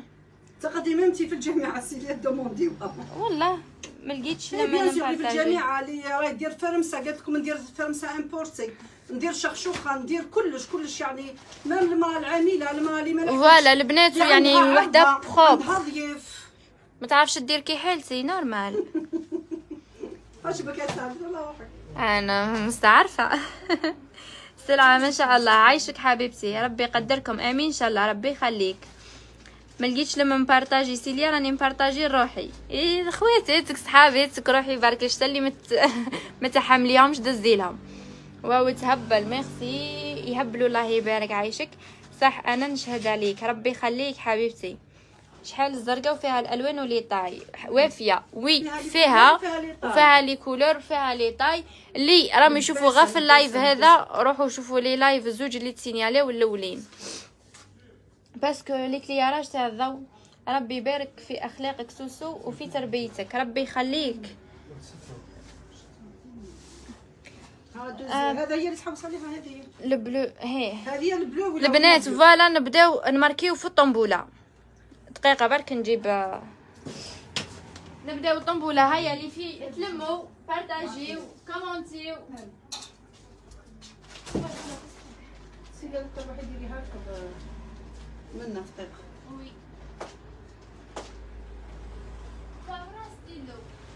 تقدمي انت في الجامعة سيدي دوموندي. والله ما لقيتش لما أنا في الجامعة اللي راهي دير فرنسا قالت لكم ندير فرنسا امبورتي ندير شخشوخة ندير كلش كلش يعني ما المراه العامله المراه اللي ما فوالا البنات يعني وحدة بخوب ضيف. ما تعرفش دير كي حالتي نورمال اش بك أنا مستعرفة. سلعة ما شاء الله. عايشك حبيبتي. ربي يقدركم. آمين. إن شاء الله. ربي يخليك. ما لقيتش لما نبارطاجي سيليا راني مبارطاجي روحي. إيه خواتاتك صحاباتك روحي. بارك الله اللي مت... متحمليهمش دزيلهم واو تهبل. ميرسي. يهبلوا الله يبارك. عايشك. صح أنا نشهد عليك. ربي يخليك حبيبتي. شحال الزرقاء وفيها الألوان ولي طاي. وافية. oui. فيها وفيها les couleurs وفيها les tailles. اللي راهم يشوفوا غير في ال live هذا. روحوا شوفوا les lives الزوج اللي تسينياليو الاولين parce que l'éclairage تاع الضو. ربي يبارك في أخلاقك سوسو وفي تربيتك. ربي يخليك. هذا هي اللي تحوس عليها هذه. هي ال bleu هي. هذه ال bleu البنات؟ voilà نبداو نماركيو في الطنبوله دقيقة برك نجيب. نبداو الطنبوله هيا اللي في تلموا بارطاجيو كومونتيو سيدي دكتور واحد يديري هكا منا دقيقه وي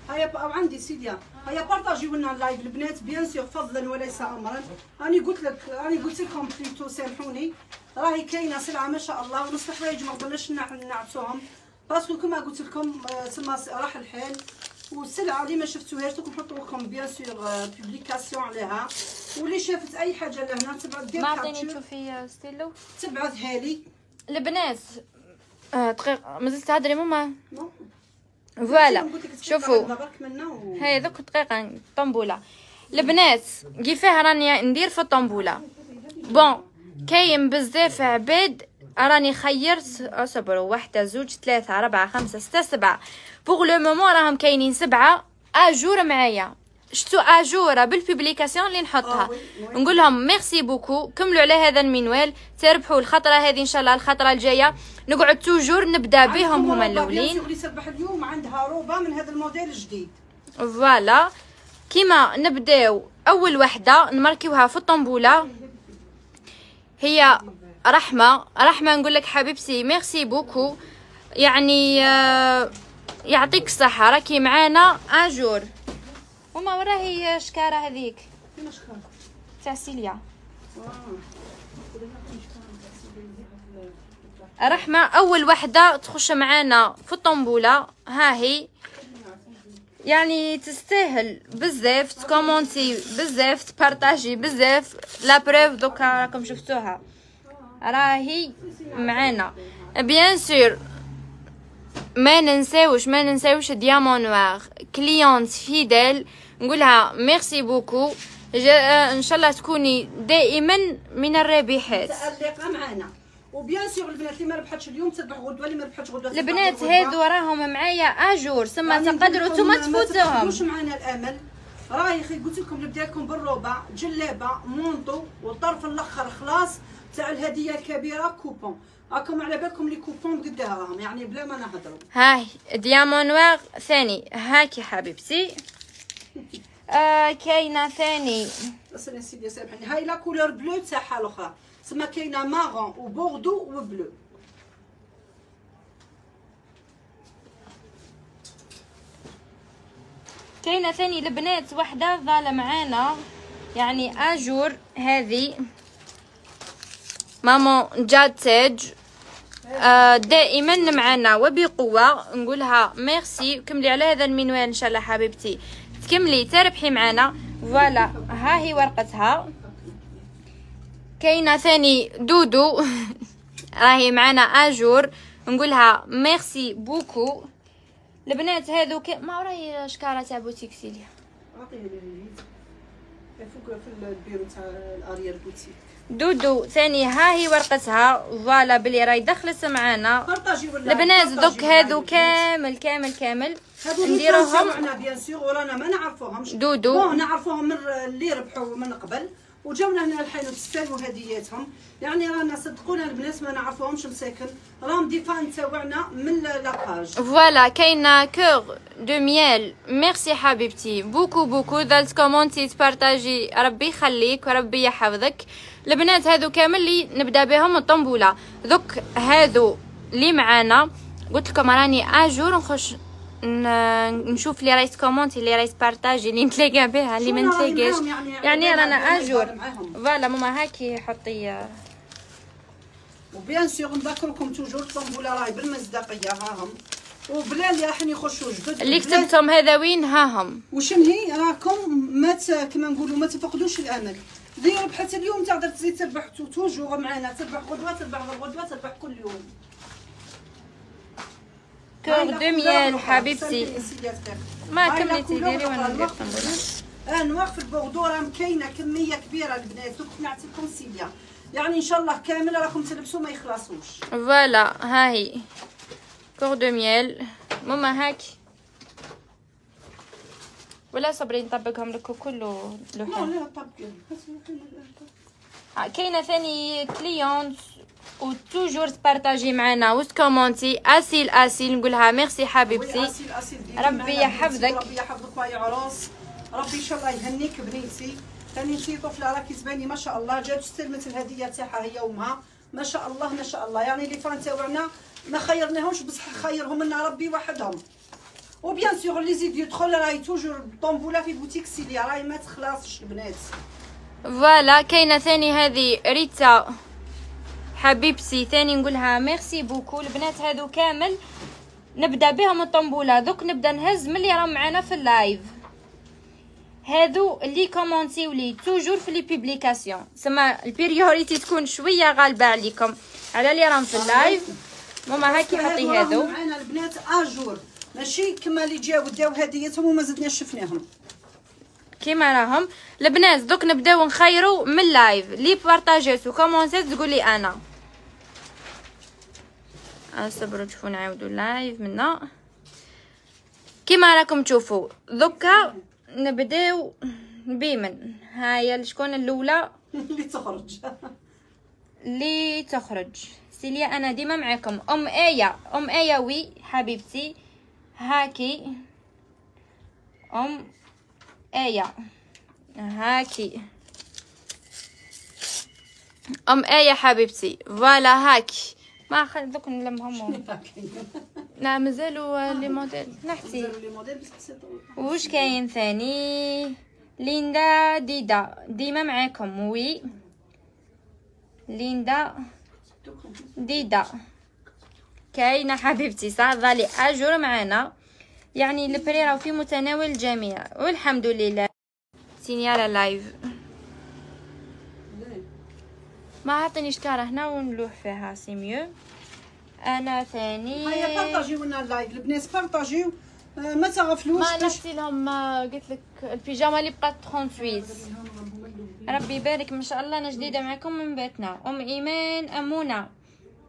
هيا عندي سيديا هيا بارطاجيو لنا اللايف البنات بيان سور فضلا وليس امرا. راني قلت لك راني قلت لكم بليتو سامحوني. راهي كاينة سلعة ما شاء الله ونص الحوايج ما قدرناش نع- نلبسوهم parce que كما قلت لكم آه، تسمى س- راح الحال. والسلعة اللي ما شفتوهاش دوك نحط لكم bien sûr publication عليها. واللي شافت أي حاجة لهنا تبع دير ما عطيني capture تشوفي ستيلو؟ تبعثها لي. البنات آه دقيقة مازلت تهضري ماما. voilà شوفوا. هاي دوك دقيقة طنبولة. البنات كيفاه راني ندير في الطنبولة. bon كاين بزاف عباد راني خيرت اصبروا واحدة زوج ثلاثة أربعة خمسة ستة سبعة. pour le moment راهم كاينين سبعة. à jour معايا. شتو à jour بال publication اللي نحطها. آه. نقول لهم merci beaucoup كملوا على هذا المنوال. تربحوا الخطرة هذه إن شاء الله الخطرة الجاية. نقعد toujours نبدأ بهم هما الأولين. اللي تربح اليوم عندها روبا من هذا الموديل الجديد. voilà كيما نبداو أول وحدة نمركيوها في الطنبوله هي رحمة رحمة نقول لك حبيبتي merci beaucoup يعني آه، يعطيك الصحة. راكي معانا à jour. وما وراهي شكارة هذيك. فين شكون تاع سيليا. رحمة أول وحدة تخش معانا في الطنبوله ها هي. يعني تستاهل بزاف ت commenter بزاف ت partager بزاف. la preuve دوكا راكم شفتوها. راهي معانا. bien sûr ما ننساوش ما ننساوش Diamant Noir cliente fidèle نقولها merci beaucoup جا- إن شاء الله تكوني دائما من الرابحات. متألقة معنا. و bien sûr البنات اللي ما ربحتش اليوم تربح غدوه اللي ما ربحتش غدوة البنات. هادو راهم معايا à jour سما تقدروا نتوما ما تفوتوهم تفقدوش معنا الأمل. راهي خي قلت لكم نبدا لكم بالروبا. جلابة manteau والطرف الأخر خلاص. تاع الهدية الكبيرة كوبون راكم على بالكم les coupons قدها راهم يعني بلا ما نهضروا. هاي Diamant Noir ثاني. هاكي حبيبتي. آه كاينة ثاني. يا سيدي سامحني. هاي la couleur bleue تاعها الاخرى تسمى كاينة marron و bordeaux و bleu كاينة ثاني البنات وحدة ظالة معانا. يعني à jour هذه. مامون تاج آه دائما معنا وبقوة نقولها ميرسي. كملي على هذا المنوال إن شاء الله حبيبتي. تكملي تربحي معنا. voilà ها هي ورقتها. كاينة ثاني دودو. راهي معنا à jour. نقولها merci beaucoup. البنات هذو ك... ما وراي شكارة تاع بوتيك سيليا. فوق في البيرو تاع ال arrière-boutique. دودو. ثاني ها هي ورقتها voilà بلي راهي دخلت معانا البنات دوك البنات. كامل كامل كامل. هادو نديروهم. معنا bien sûr ورانا ما نعرفوهمش. دودو. نعرفوهم من اللي ربحوا من قبل. وجاونا هنا الحين تستلموا هدياتهم يعني رانا صدقونا البنات ما نعرفوهمش مساكن. راهم des fans تاوعنا من la page voilà كاينة Cœur de Miel merci حبيبتي beaucoup beaucoup ظلت commenter ت partager ربي يخليك وربي يحفظك البنات هادو كامل اللي نبدا بهم الطنبوله دوك هادو اللي معانا قلت لكم راني à jour نخش نشوف اللي راهي ت commenter اللي راهي ت partager اللي نتلاقى بها اللي ما نتلاقاش. يعني- يعني رانا à jour. voilà ماما هاكي حطي و bien sûr نذكركم toujours الطنبوله راهي بالمصداقية ها هم. وبلا اللي راح يخشوا جدد اللي كتبتهم هذا وين ها هم. وشن هي؟ راكم ما. كما نقولوا ما تفقدوش الأمل. اللي ربحت اليوم تقدر تزيد تربح تو- toujours معنا تربح غدوة تربح غدوة تربح كل يوم. Cœur de la Miel. حبيبتي. ما لا كملتي ديري وأنا. ندير انواع في البوردو راهم كاينة كميه كبيره البنات دوك نعطي لكم يعني ان شاء الله كامل راكم تلبسوا ما يخلصوش voilà ها هي Cœur de Miel ماما هاك ولا صبري نطبقهم لك كله لوحين لا طبقي آه، كاينة ثاني cliente و toujours ت partager معنا وت commenter اسيل اسيل نقولها ميرسي حبيبتي أسيل أسيل ربي يحفظك. ربي يحفظك ويا عروس ربي ان شاء الله يهنيك بنيتي ثاني انتي طفله راكي تباني ما شاء الله جات استلمت الهديه تاعها هي وامها ما شاء الله ما شاء الله يعني les fans تاوعنا ما خيرناهمش بصح خيرهم لنا ربي وحدهم و bien sûr لي زيد يدخل راهي toujours طومبوله في بوتيك سيليا راهي ما تخلصش البنات voilà كاينة ثاني هذه ريتا حبيبتي ثاني نقولها merci beaucoup. البنات هادو كامل. نبدأ بهم الطنبوله دوك نبدأ نهز من اللي راهم معنا في ال live. هادو اللي كومونتيو لي toujours في les publications سما ال priorité تكون شوية غالبة عليكم. على اللي راهم في ال live. ماما هاكي حطي هادو معنا البنات à jour. ماشي كما اللي جاو داو هديتهم وما زدناش شفناهم. كيما راهم. البنات دوك نبداو نخيروا من ال live. لي بارطاجيت وكومونتيت تقولي أنا. اصبروا تشوفوا نعاودوا ال live منا. كيما راكم تشوفوا. دوكا نبداو بيمن هاي شكون الأولى؟ اللي تخرج. اللي تخرج. سيليا أنا ديما معاكم. أم آية. أم آية وي حبيبتي. هاكي. أم آية. هاكي. أم آية حبيبتي. voilà هاكي. ما خل دوك نلمهم. لا مازالوا les modèles. نحتي لي وش كاين ثاني؟ ليندا ديدا. ديما معاكم. oui. ليندا. ديدا. كاينة حبيبتي صح ظالي toujours معنا يعني ال prix راهو في متناول الجميع. والحمد لله. سينيالا live ما عطينيش كارة هنا ونلوح فيها c'est mieux أنا ثاني. هيا بارطاجيو لنا ال live. البنات بارطاجيو. آه، ما تغفلوش ما نفسي لهم آه، قلت لك البيجامه اللي بقات 38 ربي يبارك ما شاء الله أنا جديدة معكم من بيتنا. أم إيمان أمونة.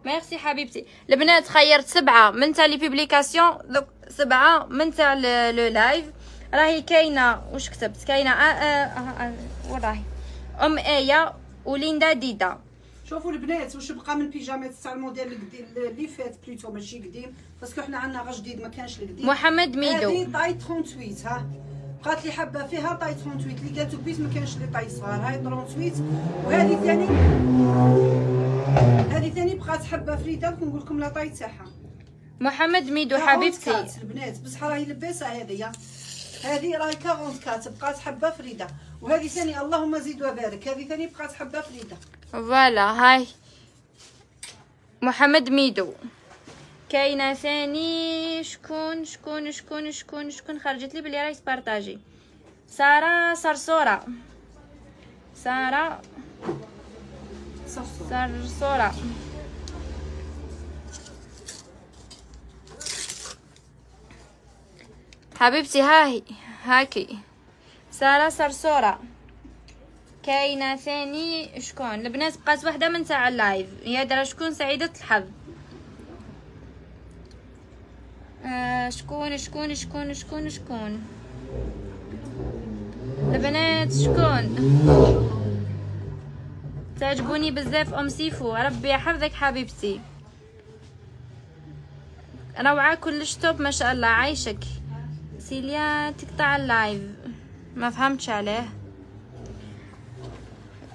ميرسي حبيبتي. البنات خيرت سبعة. من تاع les publications دوك سبعة. من تاع le live. راهي كاينة. واش كتبت؟ كاينة آه آه آه آه وين راهي أم إيه وليندا ديدا شوفوا البنات واش بقى من بيجامات تاع الموديل اللي فات plutôt ماشي قديم parce que حنا عندنا غير جديد ما كانش القديم محمد ميدو هذه taille 38 ها بقات لي حبه فيها taille 38 اللي قالت بيس ما كانش les tailles صغار هاي 38 وهذه ثاني هذه ثاني بقات حبه فريده كنقول لكم la taille تاعها محمد ميدو 40 حبيبتي البنات بصح راهي لباسه هذه هذه راهي 40 كات بقات حبه فريده وهذه ثاني اللهم زيد وبارك. هذه ثاني بقات حبه فريدة. voilà هاي. محمد ميدو. كاينة ثاني. شكون شكون شكون شكون شكون؟ خرجت لي بلي راهي تبارطاجي سارة صرصوره سارة صرصور صرصوره حبيبتي هاي هاكي. سارة صرصوره كاينة ثاني شكون؟ البنات بقات واحدة من تاع اللايف يا درا شكون؟ سعيدة الحظ. آه شكون شكون شكون شكون شكون؟ البنات شكون؟ تعجبوني بزاف أم سيفو. ربي يحفظك حبيبتي. روعة كلش top ما شاء الله. عايشك. سيليا تقطع ال live ما فهمتش عليه.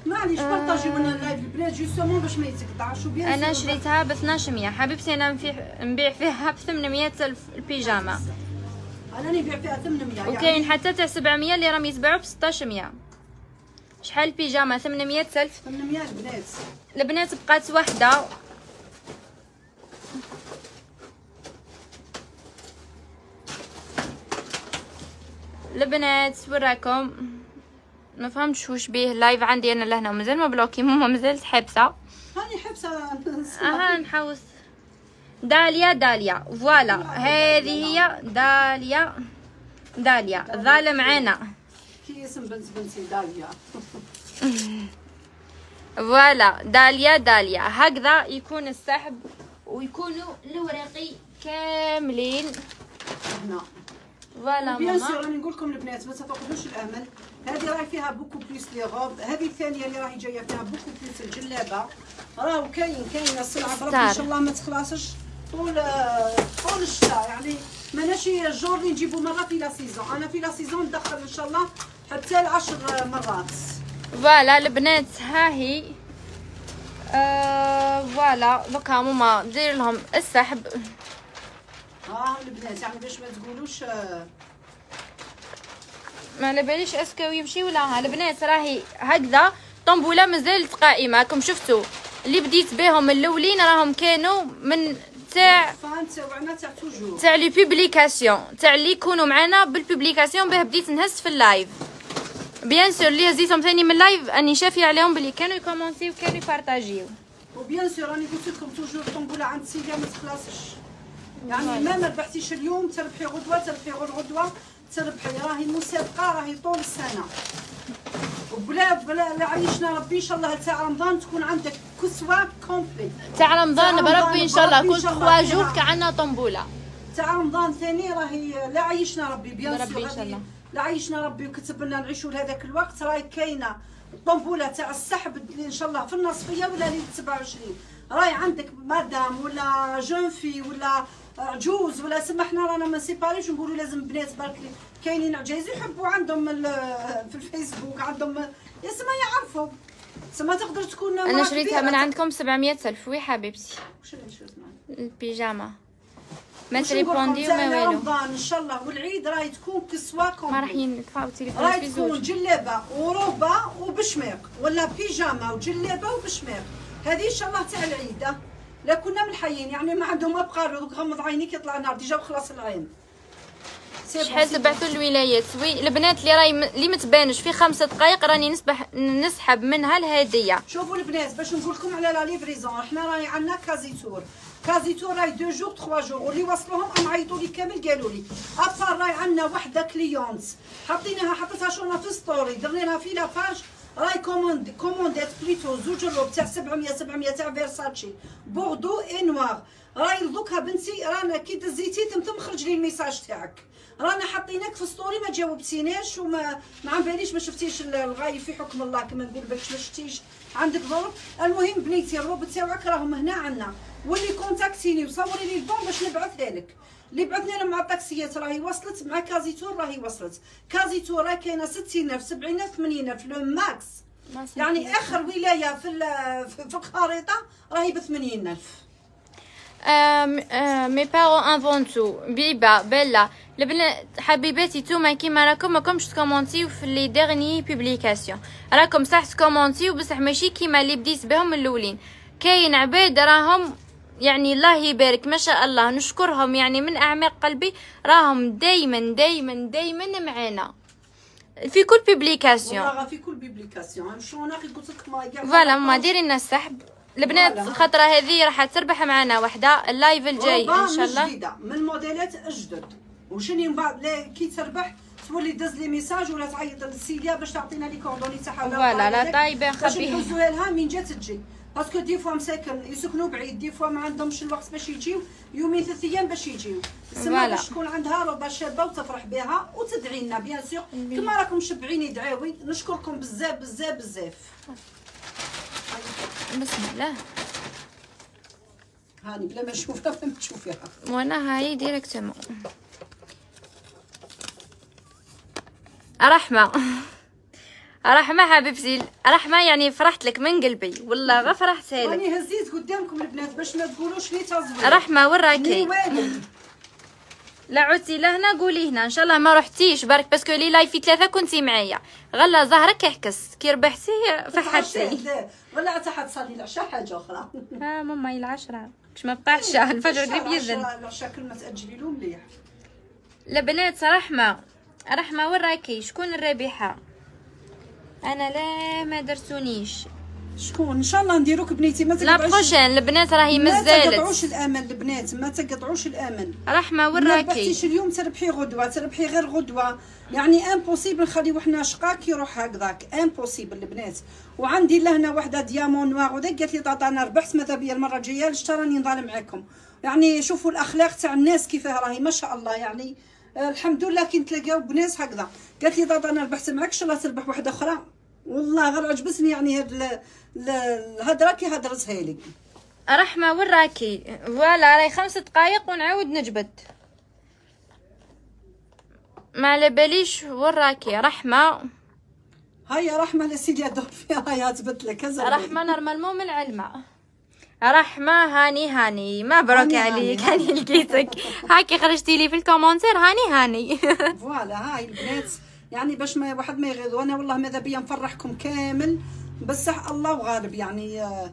معليش بارطاجيو لنا ال live البنات justement باش ما يتقطعش وبيان أنا شريتها ب 1200 حبيبتي أنا نبيع فيها ب 800 ألف البيجامة. أنا نبيع فيها 800 يعني وكاين حتى تاع 700 اللي راهم يتباعوا ب 1600 شحال البيجامة؟ 800 ألف؟ 800 البنات. البنات بقات وحدة. البنات وراكم. ما فهمتش واش بيه ال live عندي أنا لهنا. مازال ما bloqué ماما مازالت حابسه هاني حبسة. أها نحوس. داليا داليا. voilà. هذه هي داليا. داليا. دايما معانا كي اسم بنت بنتي داليا. voilà. داليا داليا. هكذا يكون السحب ويكونوا الورقي كاملين. هنا. voilà bien sûr ماما راني نقول لكم البنات ما تفقدوش الامل هذه راهي فيها beaucoup plus les robes هذه الثانية اللي راهي جاية فيها beaucoup plus الجلابه راهو كاين كاين السلعه بربي ان شاء الله ما تخلصش طول طول الشتاء يعني ماناشي جور اللي نجيبو مره في la saison أنا في la saison ندخل ان شاء الله حتى العشر مرات voilà البنات ها هي آه voilà دوكا ماما دير لهم السحب ها البنات يعني باش ما تقولوش ما على باليش est-ce que يمشي ولا ها البنات راهي هكذا طنبوله مازالت قائمه راكم شفتوا اللي بديت بهم الاولين راهم كانوا من تاع تاع les publications تاع اللي يكونوا معنا بال publication باه بديت نهز في ال live bien sûr اللي هزيتهم ثاني من ال live اني شافيه عليهم بلي كانوا يكومونتيو كانوا يبارطاجيو و bien sûr راني قلت لكم toujours الطنبوله عند سيليا ما تخلصش يعني ما ما ربحتيش اليوم تربحي غدوة تربحي غدوة تربحي راهي مسابقه راهي طول السنة. وبلا بلا لا عيشنا ربي إن شاء الله تاع رمضان تكون عندك كسوة complète تاع رمضان بربي إن شاء الله كل 3 jours. كعنا طنبولة. تاع رمضان ثاني راهي لا عيشنا ربي bien sûr. لا عيشنا ربي وكتب لنا نعيشوا لهذاك الوقت. راهي كاينة الطنبوله تاع السحب اللي إن شاء الله في النصفية ولا ليلة 27 راهي عندك مادام ولا jeune fille ولا عجوز ولا سمحنا رانا ما سيباريش نقولوا لازم بنات برك كاينين عجايز يحبوا عندهم في الفيسبوك عندهم يسمى يعرفوا. سما تقدر تكون أنا شريتها. من عندكم 700 ألف oui حبيبتي. وش اللي شريت معاك؟ البيجامة. ما تريبوندي وما والو. رمضان إن شاء الله والعيد راهي تكون كسوه ما راح يدفعوا التليفون راهي تكون جلابة وروبه وبشميق ولا بيجامة وجلابة وبشميق. هذه إن شاء الله تاع العيد آه. لا كنا من الحيين يعني ما عندهم ابقى دوك غمض عينيك يطلع النهار déjà وخلاص العين شحال سي تبعثوا الولايات؟ oui البنات اللي راهي م- اللي متبانش في خمسة دقائق راني نسبح نسحب منها الهدية. شوفوا البنات باش نقول لكم على la livraison إحنا راهي عندنا كازيتور كازيتور راهي deux jours trois jours واللي وصلوهم ام عيطوا لي كامل قالوا لي à part راهي عندنا وحدة cliente حطيناها حطيتها شونا في story درنا لها في la page راهي commande commandات plutôt زوج robes تاع 700 700 تاع فيرساتشي bordeaux et noir راهي دوكا بنتي رانا كي دزيتي تم خرج لي ال message تاعك رانا حاطينك في story ما جاوبتيناش وما ما عم باليش ما شفتيش ال- الغايب في حكم الله كما نقول باش ما شفتيش عندك ظروف المهم بنيتي الروب تاعك راهم هنا عندنا واللي كونتاكتيني وصوري لي ال bon باش نبعثها لك اللي بعثنا مع الطاكسيات راهي وصلت مع كازيتور راهي وصلت. كازيتور راهي كاينة 60000 70000 80000 le max. يعني آخر ولاية في في الخريطة راهي ب 80000 mais بارون انفونتو بيبا بيلا البنات حبيباتي توما كيما راكم ماكمش تكومونتيو في les dernières publications راكم صح تكومونتيو بصح ماشي كيما اللي بديت بهم الاولين كاين عباد راهم يعني الله يبارك ما شاء الله. نشكرهم يعني من أعماق قلبي. راهم دايما دايما دايما معانا. في كل راه في كل publication شلون أخي قلت لك ما voilà ما ديري لنا السحب. البنات. الخطرة هذه راح تربح معنا وحدة. ال live الجاي إن شاء الله. جديدة من موديلات أجدد. وشني من بعد؟ كي تربح تولي دز لي message ولا تعيط للسيليا باش تعطينا les coordonnées تاعها. voilà، لا هذاك طايبة باش خبيها. نحوسوها لها من جات تجي. parce que des fois مساكن يسكنوا بعيد. des fois ما عندهمش الوقت باش يجيو. يومين ثلاث أيام باش يجيو. voilà. باش تكون عندها روبا شابة وتفرح بها وتدعي لنا bien sûr كما راكم مشبعين يدعاوي. نشكركم بزاف بزاف بزاف. بسم الله. هاني بلا ما نشوفها بلا ما تشوفيها وأنا هاي directement رحمة رحمة حبيبتي. رحمة يعني فرحت لك من قلبي. والله غير فرحت لك. راني هزيت قدامكم البنات باش ما تقولوش لي تزوير رحمة وين لي راكي والو. لا عدتي لهنا قولي هنا. إن شاء الله ما رحتيش. برك باسكو لي لايف في ثلاثة كنتي معايا. غلا زهرك يحكس كي ربحتي فحتي. ولا حتى حتصلي العشاء حاجة أخرى. ها ماما هي العشرة باش ما بقاش الفجر قريب يزن العشاء- كل ما تأجلي له مليح. البنات رحمة. رحمة وين راكي شكون الرابحة؟ أنا لا ما درتونيش. شكون؟ إن شاء الله نديروك بنيتي ما لا تقطعوش prochaine البنات راهي ما تقطعوش مازالت الأمل البنات ما تقطعوش الأمل. رحمة وين ما ربحتيش اليوم تربحي غدوة تربحي غير غدوة. يعني impossible نخليو حنا شقاك يروح هكذاك. impossible البنات. وعندي لهنا وحدة Diamant Noir وذاك قالت لي tata أنا ربحت ماذا بيا المرة الجاية راني نظالم معاكم. يعني شوفوا الأخلاق تاع الناس كيفاه راهي ما شاء الله يعني. الحمد لله كي نتلاقاو بناس هكذا. قالت لي دادا أنا ربحت معاك إن شاء الله تربح واحدة أخرى. والله غير عجبتني يعني هاد الهضره كي هضرتها لي رحمه وين راكي؟ voilà راهي خمس دقائق ونعاود نجبد. ما على باليش وين راكي؟ رحمة. هيا رحمة لسيدي دور فيها هيا تبت لك رحمة normalement من العلمة. رحمة هاني هاني. مبروك عليك هاني لقيتك. هاكي خرجتي لي في ال commentaire هاني هاني. voilà هاي البنات. يعني باش ما واحد ما يغيظ وأنا والله ماذا بيا نفرحكم كامل. بصح الله غالب يعني آه.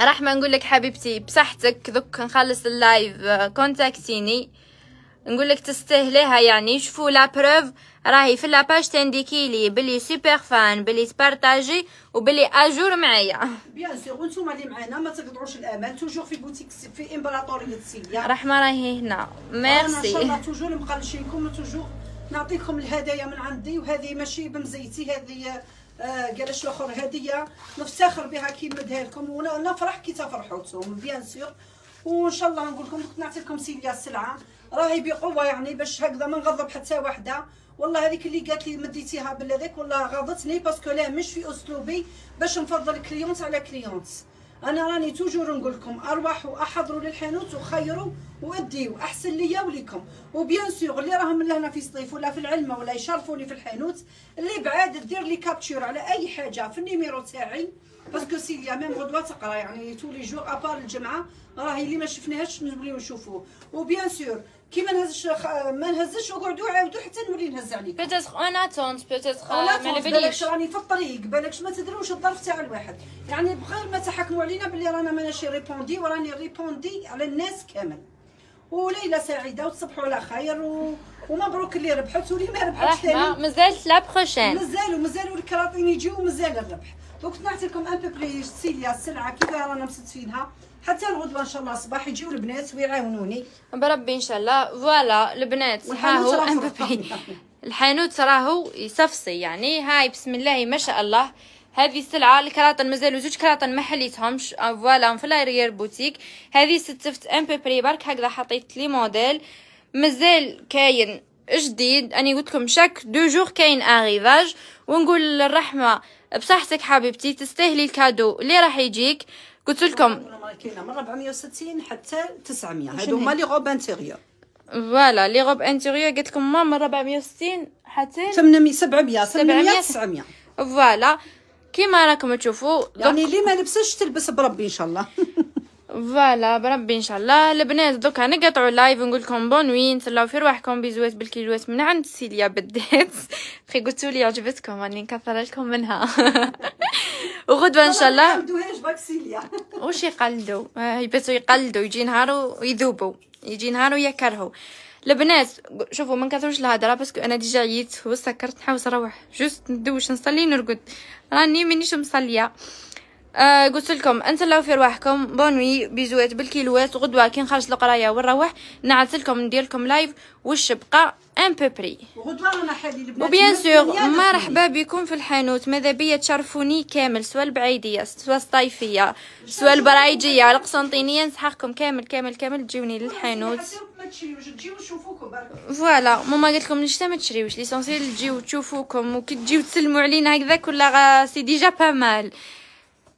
رحمة نقول لك حبيبتي بصحتك دوك نخلص ال live كونتاكتيني نقول لك تستاهليها يعني. شوفوا la preuve راهي في la page تنديكي لي. بلي super fan بلي تبارطاجي وبلي à jour معايا. bien sûr وأنتم اللي معانا ما تقطعوش الأمل. toujours في بوتيك في امبراطوريه سيليا رحمه راهي هنا. ميرسي إن شاء الله toujours مقلشينكم toujours نعطيكم الهدايا من عندي وهذه ماشي بمزيتي هذه آه قالش الآخر هدية. نفتخر بها كي نمدها لكم ونفرح كي تفرحوا نتوما bien sûr. وإن شاء الله نقول لكم نعطي لكم سيليا السلعة. راهي بقوة يعني باش هكذا ما نغضب حتى واحدة والله هذيك اللي قالت لي مديتيها بالهذاك والله غاضتني parce que لا مش في أسلوبي باش نفضل cliente على cliente. أنا راني toujours نقول لكم ارواحوا احضروا للحانوت وخيروا واديوا أحسن ليا وليكم. و bien sûr اللي راهم لهنا في سطيف ولا في العلمة ولا يشرفوني في الحانوت اللي بعاد دير لي capture على أي حاجة في ال numéro تاعي. parce que سيليا même غدوة تقرا يعني tous les jours à part الجمعة راهي اللي ما شفناهاش نوليو نشوفوه. و bien sûr كي ما نهزش ما نهزش وقعدوا عاودوا حتى نولي نهز عليك. peut-être en attente peut-être ما بالكش راني في الطريق بالكش ما تقدروش الظرف تاع الواحد. يعني بغير ما تحكموا علينا بلي رانا ماناش ريبوندي وراني ريبوندي على الناس كامل. وليله سعيدة وتصبحوا على خير و... ومبروك اللي ربحت واللي ما ربحتش ثاني. مازال la prochaine. مازالوا مازالوا الكراطين يجيو ومازال الربح. donc نعطي لكم un peu سيليا السلعة كيف رانا مستفينها حتى الغدوة إن شاء الله الصباح يجيو البنات ويعاونوني. بربي إن شاء الله. voilà البنات ها هو. الحانوت راهو يصفصي يعني هاي بسم الله ما شاء الله. هذه السلعة الكراطن مازالوا زوج كراطن ما حليتهمش. voilà في l'arrière boutique. هذه ستفت un peu près برك هكذا حطيت لي موديل. مازال كاين جديد. أني قلت لكم chaque deux jours كاين أغيفاج. ونقول للرحمه بصحتك حبيبتي تستاهلي ال cadeau اللي راح يجيك. قلت لكم. كاينة من 460 حتى 900 هادو هما les robes intérieures. voilà les robes intérieures قلت لكم من 460 حتى 800 700 700 900 voilà كيما راكم تشوفوا يعني اللي ما لبسش تلبس بربي إن شاء الله. voilà بربي إن شاء الله. البنات دوكا نقطعوا ال live ونقول لكم bonne nuit نتلاو في رواحكم بيزوات بالكيلوات من عند سيليا بالذات. خي قلتوا لي عجبتكم راني نكثر لكم منها. وغدوة إن شاء الله. وش يقلدوا يبسوا يقلدوا يجي نهار ويذوبوا يجي نهار ويكرهوا البنات شوفوا ما نكثروش الهضره parce que أنا déjà عييت وسكرت نحوس نروح juste ندوش نصلي نرقد. راني مانيش مصلية. آه قلت لكم نتلاو في رواحكم bonne nuit بيزوات بالكيلوات غدوة كي نخرج القراية ونروح نعت لكم ندير لكم live وش بقى؟ un peu près و bien sûr مرحبا بكم في الحانوت. ماذا بيا؟ تشرفوني كامل. سواء البعيدية سواء الصيفية سواء البرايجية. القسنطينية نسحقكم كامل كامل كامل. تجوني للحانوت. voilà. ماما قالت لكم نشتا ما تشريوش؟ l'essentiel تجيو تشوفوكم وكي تجيو تسلموا علينا هكذا كلها c'est déjà pas mal.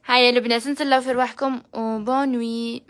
هيا البنات نتلاو في رواحكم و bonne nuit